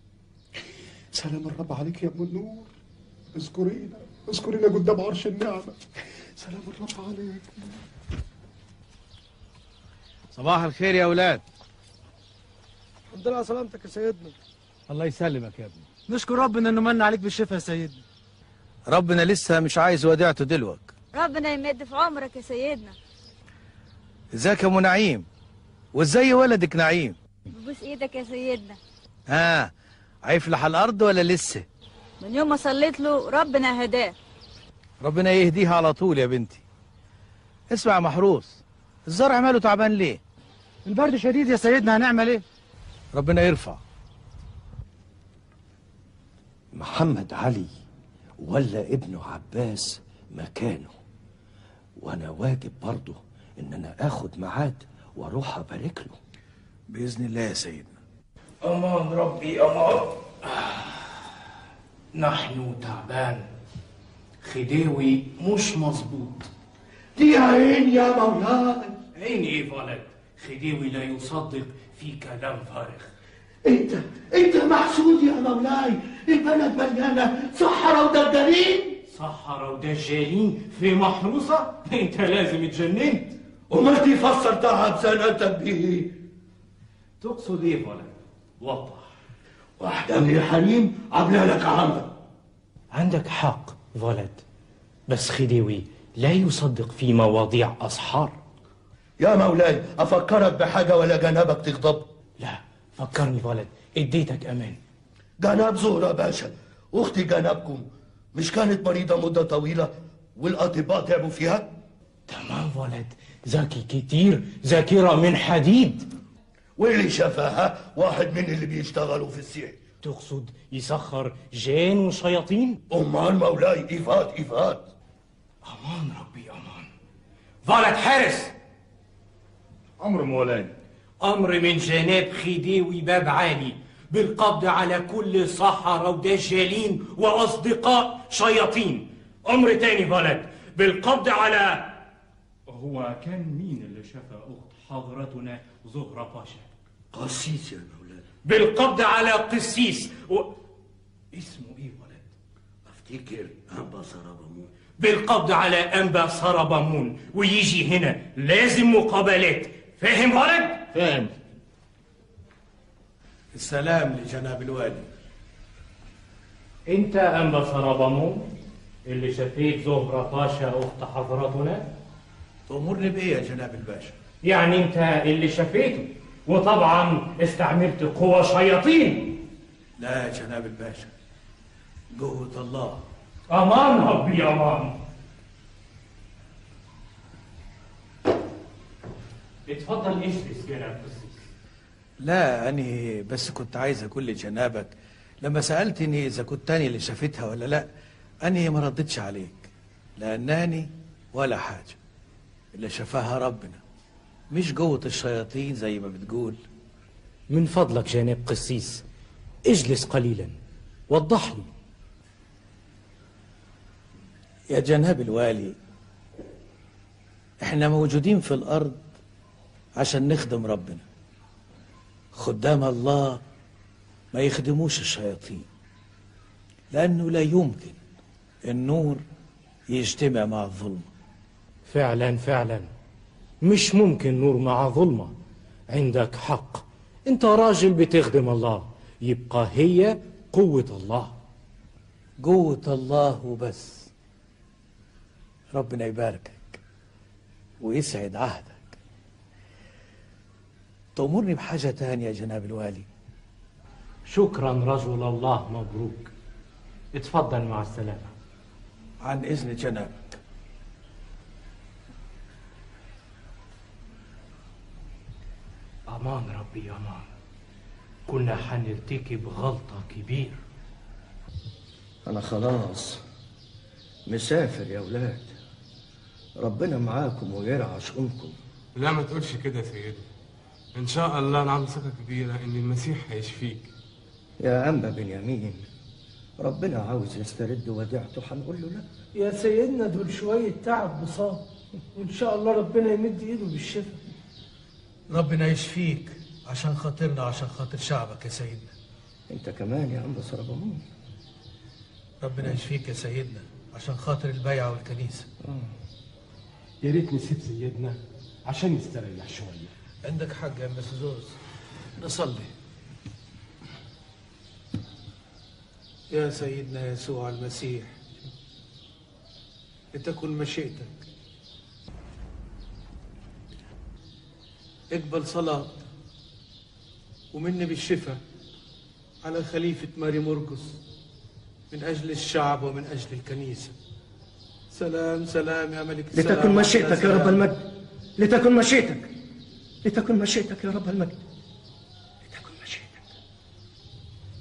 سلام الرب عليك يا أم النور اذكرينا اذكرينا قدام عرش النعمة. سلام الرب عليك. صباح الخير يا أولاد. الحمد لله على سلامتك يا سيدنا. الله يسلمك يا ابني. نشكر ربنا إنه من عليك بالشفاء يا سيدنا. ربنا لسه مش عايز وديعته دلوك ربنا يمد في عمرك يا سيدنا. ازيك يا ام نعيم؟ وإزاي ولدك نعيم؟ ببوس إيدك يا سيدنا. ها هيفلح الأرض ولا لسه؟ من يوم ما صليت له ربنا هداه. ربنا يهديها على طول يا بنتي. اسمع يا محروس الزرع ماله تعبان ليه؟ البرد شديد يا سيدنا هنعمل إيه؟ ربنا يرفع. محمد علي ولا ابنه عباس مكانه. وأنا واجب برضه إن أنا آخد ميعاد وأروح أبارك له. بإذن الله يا سيدنا. أمان ربي أمان. نحن تعبان. خديوي مش مظبوط. دي عين يا مولاي. عيني إيه ولد خديوي لا يصدق في كلام فارغ. انت انت محسود يا مولاي. البلد مليانة صحراء ودجالين. صحراء ودجالين في محروسة؟ انت لازم اتجننت وما تفسر تعب سنتك به. تقصد إيه ولد وضح. واحدة من الحريم عاملة لك عمل. عندك حق ولد بس خديوي لا يصدق في مواضيع أسحار. يا مولاي أفكرك بحاجة ولا جنابك تغضب؟ لا فكرني ولد اديتك أمان. جناب زهرة باشا أختي جنابكم مش كانت مريضة مدة طويلة والأطباء تعبوا فيها؟ تمام ولد ذكي كتير ذاكرة من حديد. واللي شافها واحد من اللي بيشتغلوا في السيح. تقصد يسخر جان وشياطين امال مولاي ايفات ايفات أمان ربي أمان. ولد حارس! أمر مولاي. أمر من جناب خديوي باب عالي. بالقبض على كل سحرة ودجالين وأصدقاء شياطين. أمر تاني ولد بالقبض على هو كان مين اللي شاف أخت حضرتنا زهرة باشا قسيس يا مولاي. بالقبض على قسيس و... اسمه إيه ولد أفتكر. ابا سربمون بالقبض على أنبا سربمون ويجي هنا. لازم مقابلات. فاهم ولد؟ فاهم السلام لجناب الوالي. انت أنبا سربمون اللي شفيت زهرة باشا أخت حضرتنا؟ تأمرني بإيه يا جناب الباشا؟ يعني انت اللي شفيته وطبعا استعملت قوى شياطين. لا يا جناب الباشا قوة الله. أمان ربي أمان. اتفضل اجلس جناب قسيس لا أني بس كنت عايز أقول لجنابك لما سألتني إذا كنت أنا اللي شافتها ولا لا أني ما ردتش عليك لأنني ولا حاجة اللي شافها ربنا. مش قوة الشياطين زي ما بتقول. من فضلك جناب قسيس اجلس قليلا وضح لي. يا جناب الوالي إحنا موجودين في الأرض عشان نخدم ربنا. خدام الله ما يخدموش الشياطين لأنه لا يمكن النور يجتمع مع الظلمة. فعلا فعلا. مش ممكن نور مع ظلمة. عندك حق. أنت راجل بتخدم الله. يبقى هي قوة الله. قوة الله وبس. ربنا يباركك ويسعد عهدك. تأمرني بحاجة تانية يا جناب الوالي. شكرا رجل الله مبروك. اتفضل مع السلامة. عن إذن جنابك أمان ربي أمان. كنا حنرتكب غلطة كبيرة أنا خلاص. مسافر يا ولاد ربنا معاكم ويرعى شؤونكم. لا ما تقولش كده يا سيدنا إن شاء الله نعم ثقة كبيرة إن المسيح هيشفيك. يا أنبا بنيامين ربنا عاوز يسترد وديعته هنقول له لا. يا سيدنا دول شوية تعب بصاب. وإن شاء الله ربنا يمد إيده بالشفاء. ربنا يشفيك عشان خاطرنا عشان خاطر شعبك يا سيدنا. أنت كمان يا أنبا سربمون ربنا يشفيك يا سيدنا عشان خاطر البيعة والكنيسة. يا ريت نسيب سيدنا عشان يستريح شوية. عندك حق يا مسزوز نصلي. يا سيدنا يسوع المسيح لتكن مشيئتك. اقبل صلاة ومني بالشفاء على خليفة ماري مرقس من أجل الشعب ومن أجل الكنيسة. سلام سلام يا ملك السلام لتكن مشيئتك يا رب. المجد لتكن مشيئتك. لتكن مشيئتك يا رب المجد. لتكن مشيئتك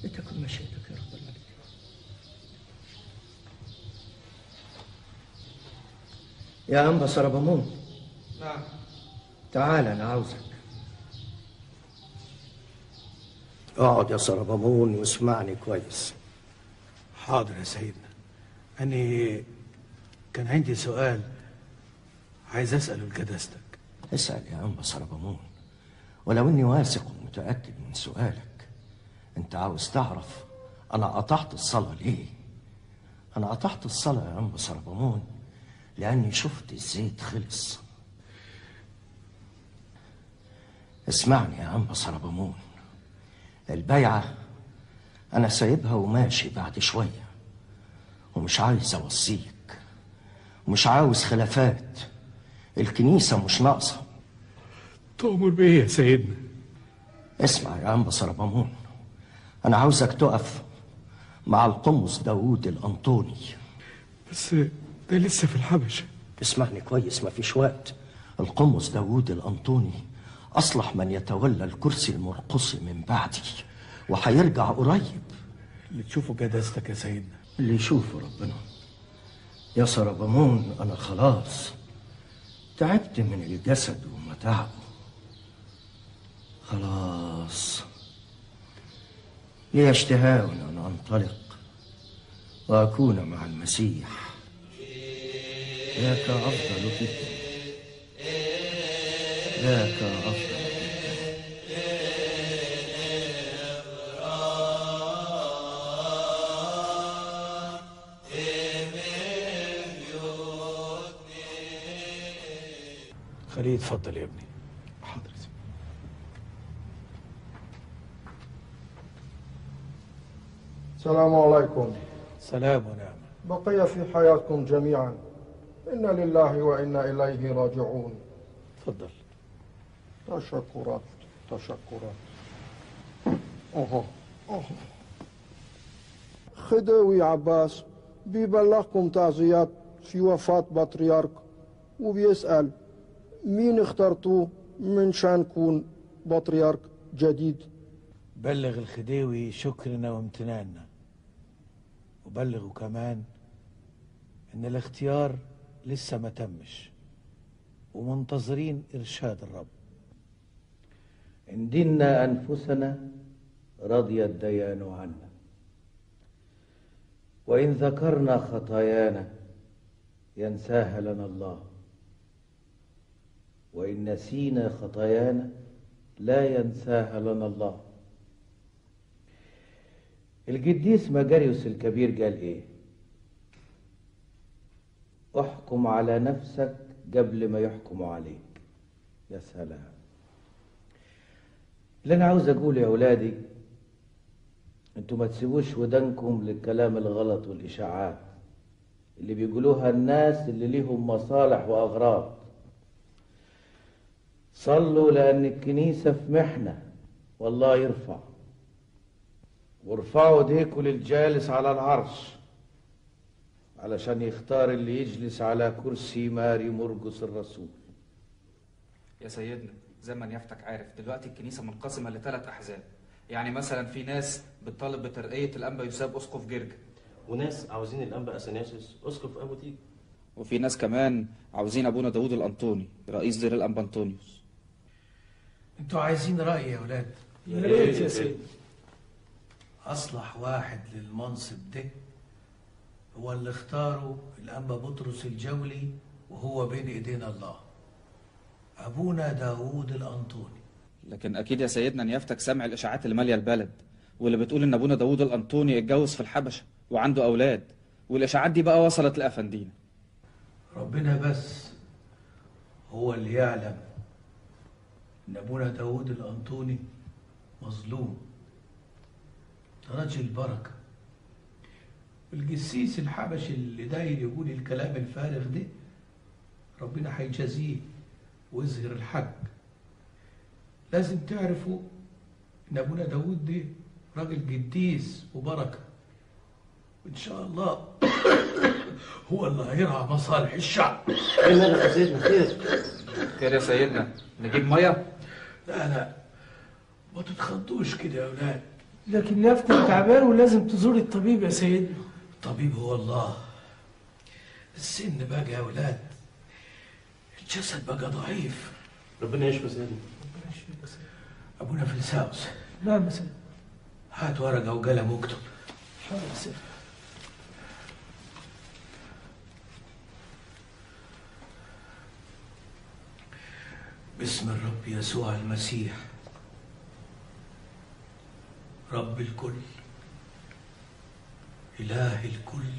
لتكن مشيئتك يا رب المجد. يا أنبا سربمون نعم. تعال أنا عاوزك. أقعد يا سربمون واسمعني كويس. حاضر يا سيدنا. أنا كان عندي سؤال. عايز أسأله لجداستك اسأل يا أنبا سربمون ولو إني واثق ومتأكد من سؤالك أنت عاوز تعرف أنا قطعت الصلاة ليه؟ أنا قطعت الصلاة يا أنبا سربمون لأني شفت الزيت خلص اسمعني يا أنبا سربمون البيعة أنا سايبها وماشي بعد شوية ومش عايز أوصيك ومش عاوز خلافات الكنيسة مش ناقصة. تؤمر بإيه يا سيدنا؟ اسمع يا أنبا سربمون أنا عاوزك تقف مع القمص داوود الأنطوني. بس ده لسه في الحبشة. اسمعني كويس مفيش وقت. القمص داوود الأنطوني أصلح من يتولى الكرسي المرقصي من بعدي وهيرجع قريب. اللي تشوفه جداستك يا سيدنا. اللي يشوفه ربنا. يا سربمون أنا خلاص. تعبت من الجسد ومتاعبه خلاص. لي اشتهاء أن أنطلق وأكون مع المسيح. ذاك أفضل جدا. ذاك أفضل. خليه يتفضل يا ابني. حاضر السلام عليكم. سلام ونعم. بقي في حياتكم جميعا. إنا لله وإنا إليه راجعون. تفضل تشكرات تشكرات. أوه. أوه. خديوي عباس بيبلغكم تعزيات في وفاة بطريرك وبيسأل مين اخترتوه من شان كون بطريرك جديد؟ بلغ الخديوي شكرنا وامتناننا. وبلغه كمان إن الاختيار لسه ما تمش ومنتظرين إرشاد الرب. إن دينا أنفسنا رضي الديان عنا وإن ذكرنا خطايانا ينساها لنا الله. وإن نسينا خطايانا لا ينساها لنا الله. القديس مجاريوس الكبير قال إيه؟ أحكم على نفسك قبل ما يحكموا عليك. يا سلام. اللي أنا عاوز اقوله يا أولادي أنتوا ما تسيبوش ودانكم للكلام الغلط والإشاعات اللي بيقولوها الناس اللي ليهم مصالح وأغراض. صلوا لأن الكنيسة في محنة والله يرفع. وارفعوا ايديكم للجالس على العرش علشان يختار اللي يجلس على كرسي ماري مرقس الرسول. يا سيدنا زي ما نيافتك عارف دلوقتي الكنيسة منقسمة لثلاث أحزاب. يعني مثلا في ناس بتطالب بترقية الأنبا يساب أسقف جرجا وناس عاوزين الأنبا اثناسيوس أسقف أبو تيج. وفي ناس كمان عاوزين أبونا داوود الأنطوني رئيس دير الأنبا أنطونيوس. أنتوا عايزين رأي يا ولاد. يا ريت يا سيدي. أصلح واحد للمنصب ده هو اللي اختاره الأنبا بطرس الجولي وهو بين إيدينا الله. أبونا داوود الأنطوني. لكن أكيد يا سيدنا نيافتك سامع الإشاعات اللي مالية البلد واللي بتقول إن أبونا داوود الأنطوني اتجوز في الحبشة وعنده أولاد والإشاعات دي بقى وصلت لأفندينا. ربنا بس هو اللي يعلم إن أبونا داوود الأنطوني مظلوم. ده راجل بركة. الجسيس الحبشي اللي داير يقول الكلام الفارغ ده ربنا هيجازيه ويظهر الحق. لازم تعرفوا ان ابونا داود ده راجل قديس وبركة. وان شاء الله (coughs) هو اللي هيرعى مصالح الشعب. إيه سيدنا خير. خير يا سيدنا. نجيب مية؟ لا لا ما تتخضوش كده يا أولاد. لكن نفتك تعبان ولازم تزور الطبيب يا سيدنا. الطبيب هو الله. السن بقى يا أولاد. الجسد بقى ضعيف. ربنا يشفي سيدنا أبونا فلساوس. نعم يا سيدنا هات ورقة وقلم واكتب. حاضر يا سيدنا باسم الرب يسوع المسيح. رب الكل إله الكل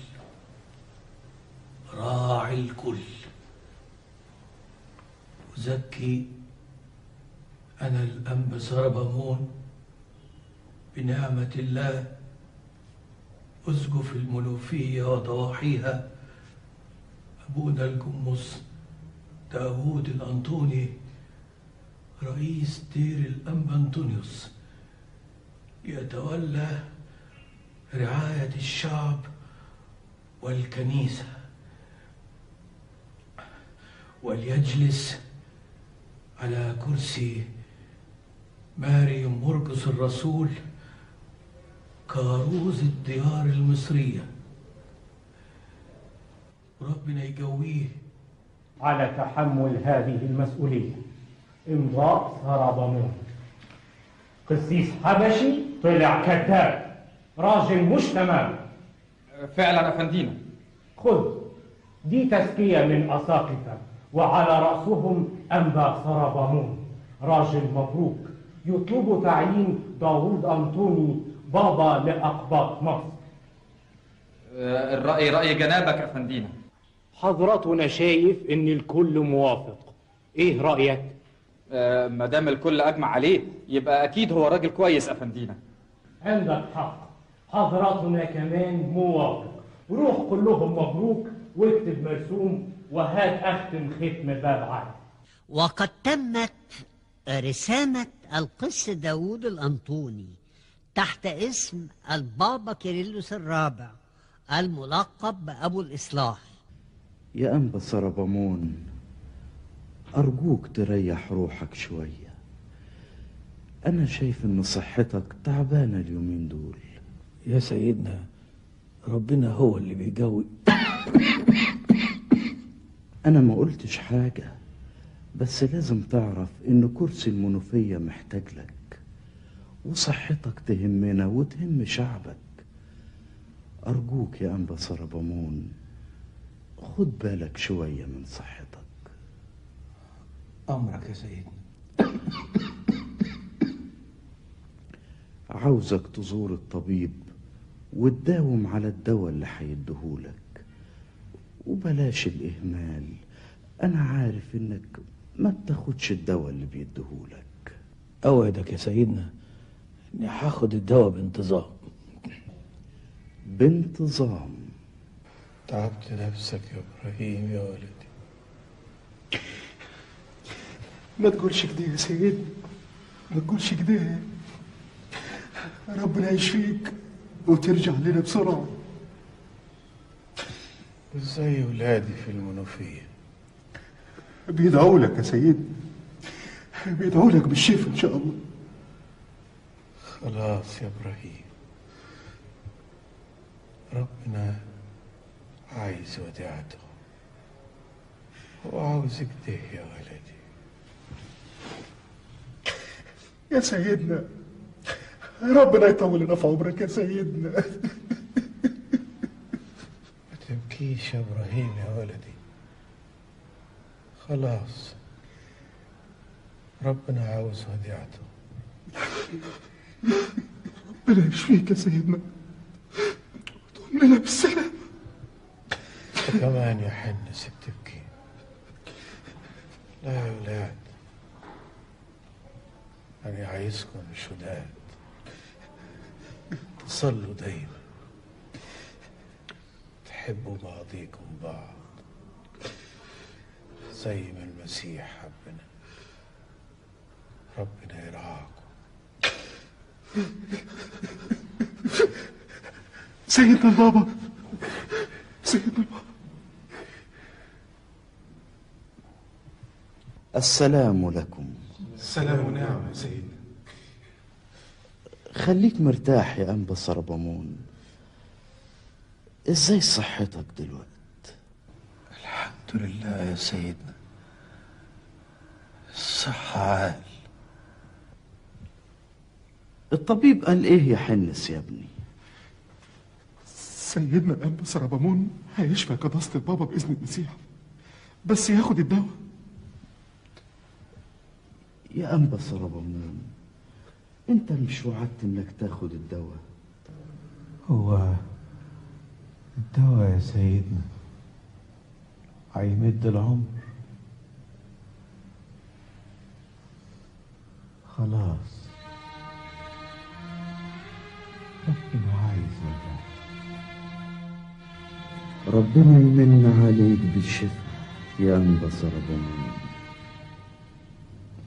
راعي الكل. أزكي أنا الأنبا سربمون بنعمة الله. أسقف المنوفية وضواحيها. أبونا الجمص داوود الأنطوني رئيس دير الأنبا أنطونيوس يتولى رعاية الشعب والكنيسة وليجلس على كرسي ماري مرقس الرسول كاروز الديار المصرية. ربنا يقويه على تحمل هذه المسؤولية. إمضاء سربمون قسيس حبشي طلع كذاب. راجل مش تمام فعلا يا فندينا خذ. دي تزكية من أساقفة وعلى رأسهم أنبا سربمون راجل مبروك. يطلب تعيين داوود أنطوني بابا لأقباط مصر. آه، الرأي رأي جنابك يا فندينا حضرتنا شايف إن الكل موافق. إيه رأيك؟ آه، ما دام الكل أجمع عليه يبقى أكيد هو راجل كويس يا فندينا عندك حق. حضراتنا كمان موافق روح قول لهم مبروك واكتب مرسوم وهات اختم ختم باب عالي وقد تمت رسامة القس داوود الأنطوني تحت اسم البابا كيرلس الرابع الملقب بأبو الإصلاح. يا أنبا سربمون أرجوك تريح روحك شوية. أنا شايف إن صحتك تعبانة اليومين دول. يا سيدنا ربنا هو اللي بيجوي أنا ما قلتش حاجة بس لازم تعرف إن كرسي المنوفية محتاج لك وصحتك تهمنا وتهم شعبك. أرجوك يا أنبا سربمون خد بالك شوية من صحتك. أمرك يا سيدنا. عاوزك تزور الطبيب وتداوم على الدواء اللي هيديهولك وبلاش الإهمال. أنا عارف إنك ما بتاخدش الدواء اللي بيديهولك. أوعدك يا سيدنا إني هاخد الدواء بانتظام. بانتظام. تعبت نفسك يا إبراهيم يا ولدي ما تقولش كده يا سيدنا ما تقولش كده. ربنا يشفيك وترجع لنا بسرعة. إزاي ولادي في المنوفية؟ بيدعوا لك يا سيدنا بيدعوا لك بالشفاء إن شاء الله. خلاص يا إبراهيم. ربنا عايز وديعته. وعاوزك ده يا ولدي. يا سيدنا ربنا يطول لنا في عمرك يا سيدنا. ما تبكيش يا إبراهيم يا ولدي. خلاص ربنا عاوز وديعته. ربنا يشفيك يا سيدنا. وتقوم لنا بالسلامة أنت كمان يا حنس بتبكي لا يا ولاد. أنا عايزكم شداد؟ تصلوا دايما. تحبوا بعضيكم بعض. زي ما المسيح حبنا. ربنا يرعاكم. سيدنا البابا سيدنا البابا السلام لكم. السلام ونعم يا سيدنا خليك مرتاح يا أنبا صربمون إزاي صحتك دلوقتي الحمد لله يا سيدنا الصحة عال. الطبيب قال إيه يا حنس يا ابني؟ سيدنا الأنبا سربمون هيشفى قداسة البابا بإذن المسيح بس ياخد الدواء. يا أنبا صربمون أنت مش وعدت إنك تاخد الدواء؟ هو الدواء يا سيدنا هيمد العمر. خلاص. ربنا عايز ربنا يمن عليك بالشفاء يا أنبا صربمون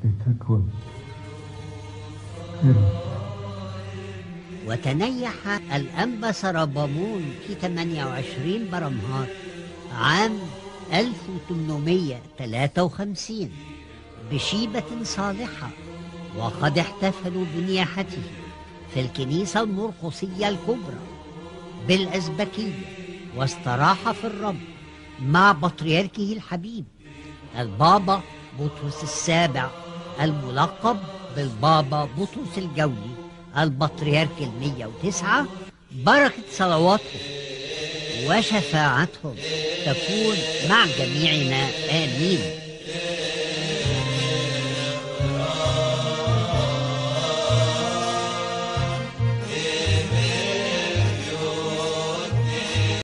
لتكن وتنيح الأنبا سربامون في 28 برمهات عام 1853 بشيبة صالحة وقد احتفلوا بنياحته في الكنيسة المرقصية الكبرى بالأزبكية واستراح في الرب مع بطريركه الحبيب البابا بطرس السابع الملقب بالبابا بطرس الجولي البطريرك المية وتسعة بركة صلواتهم وشفاعتهم تكون مع جميعنا. آمين.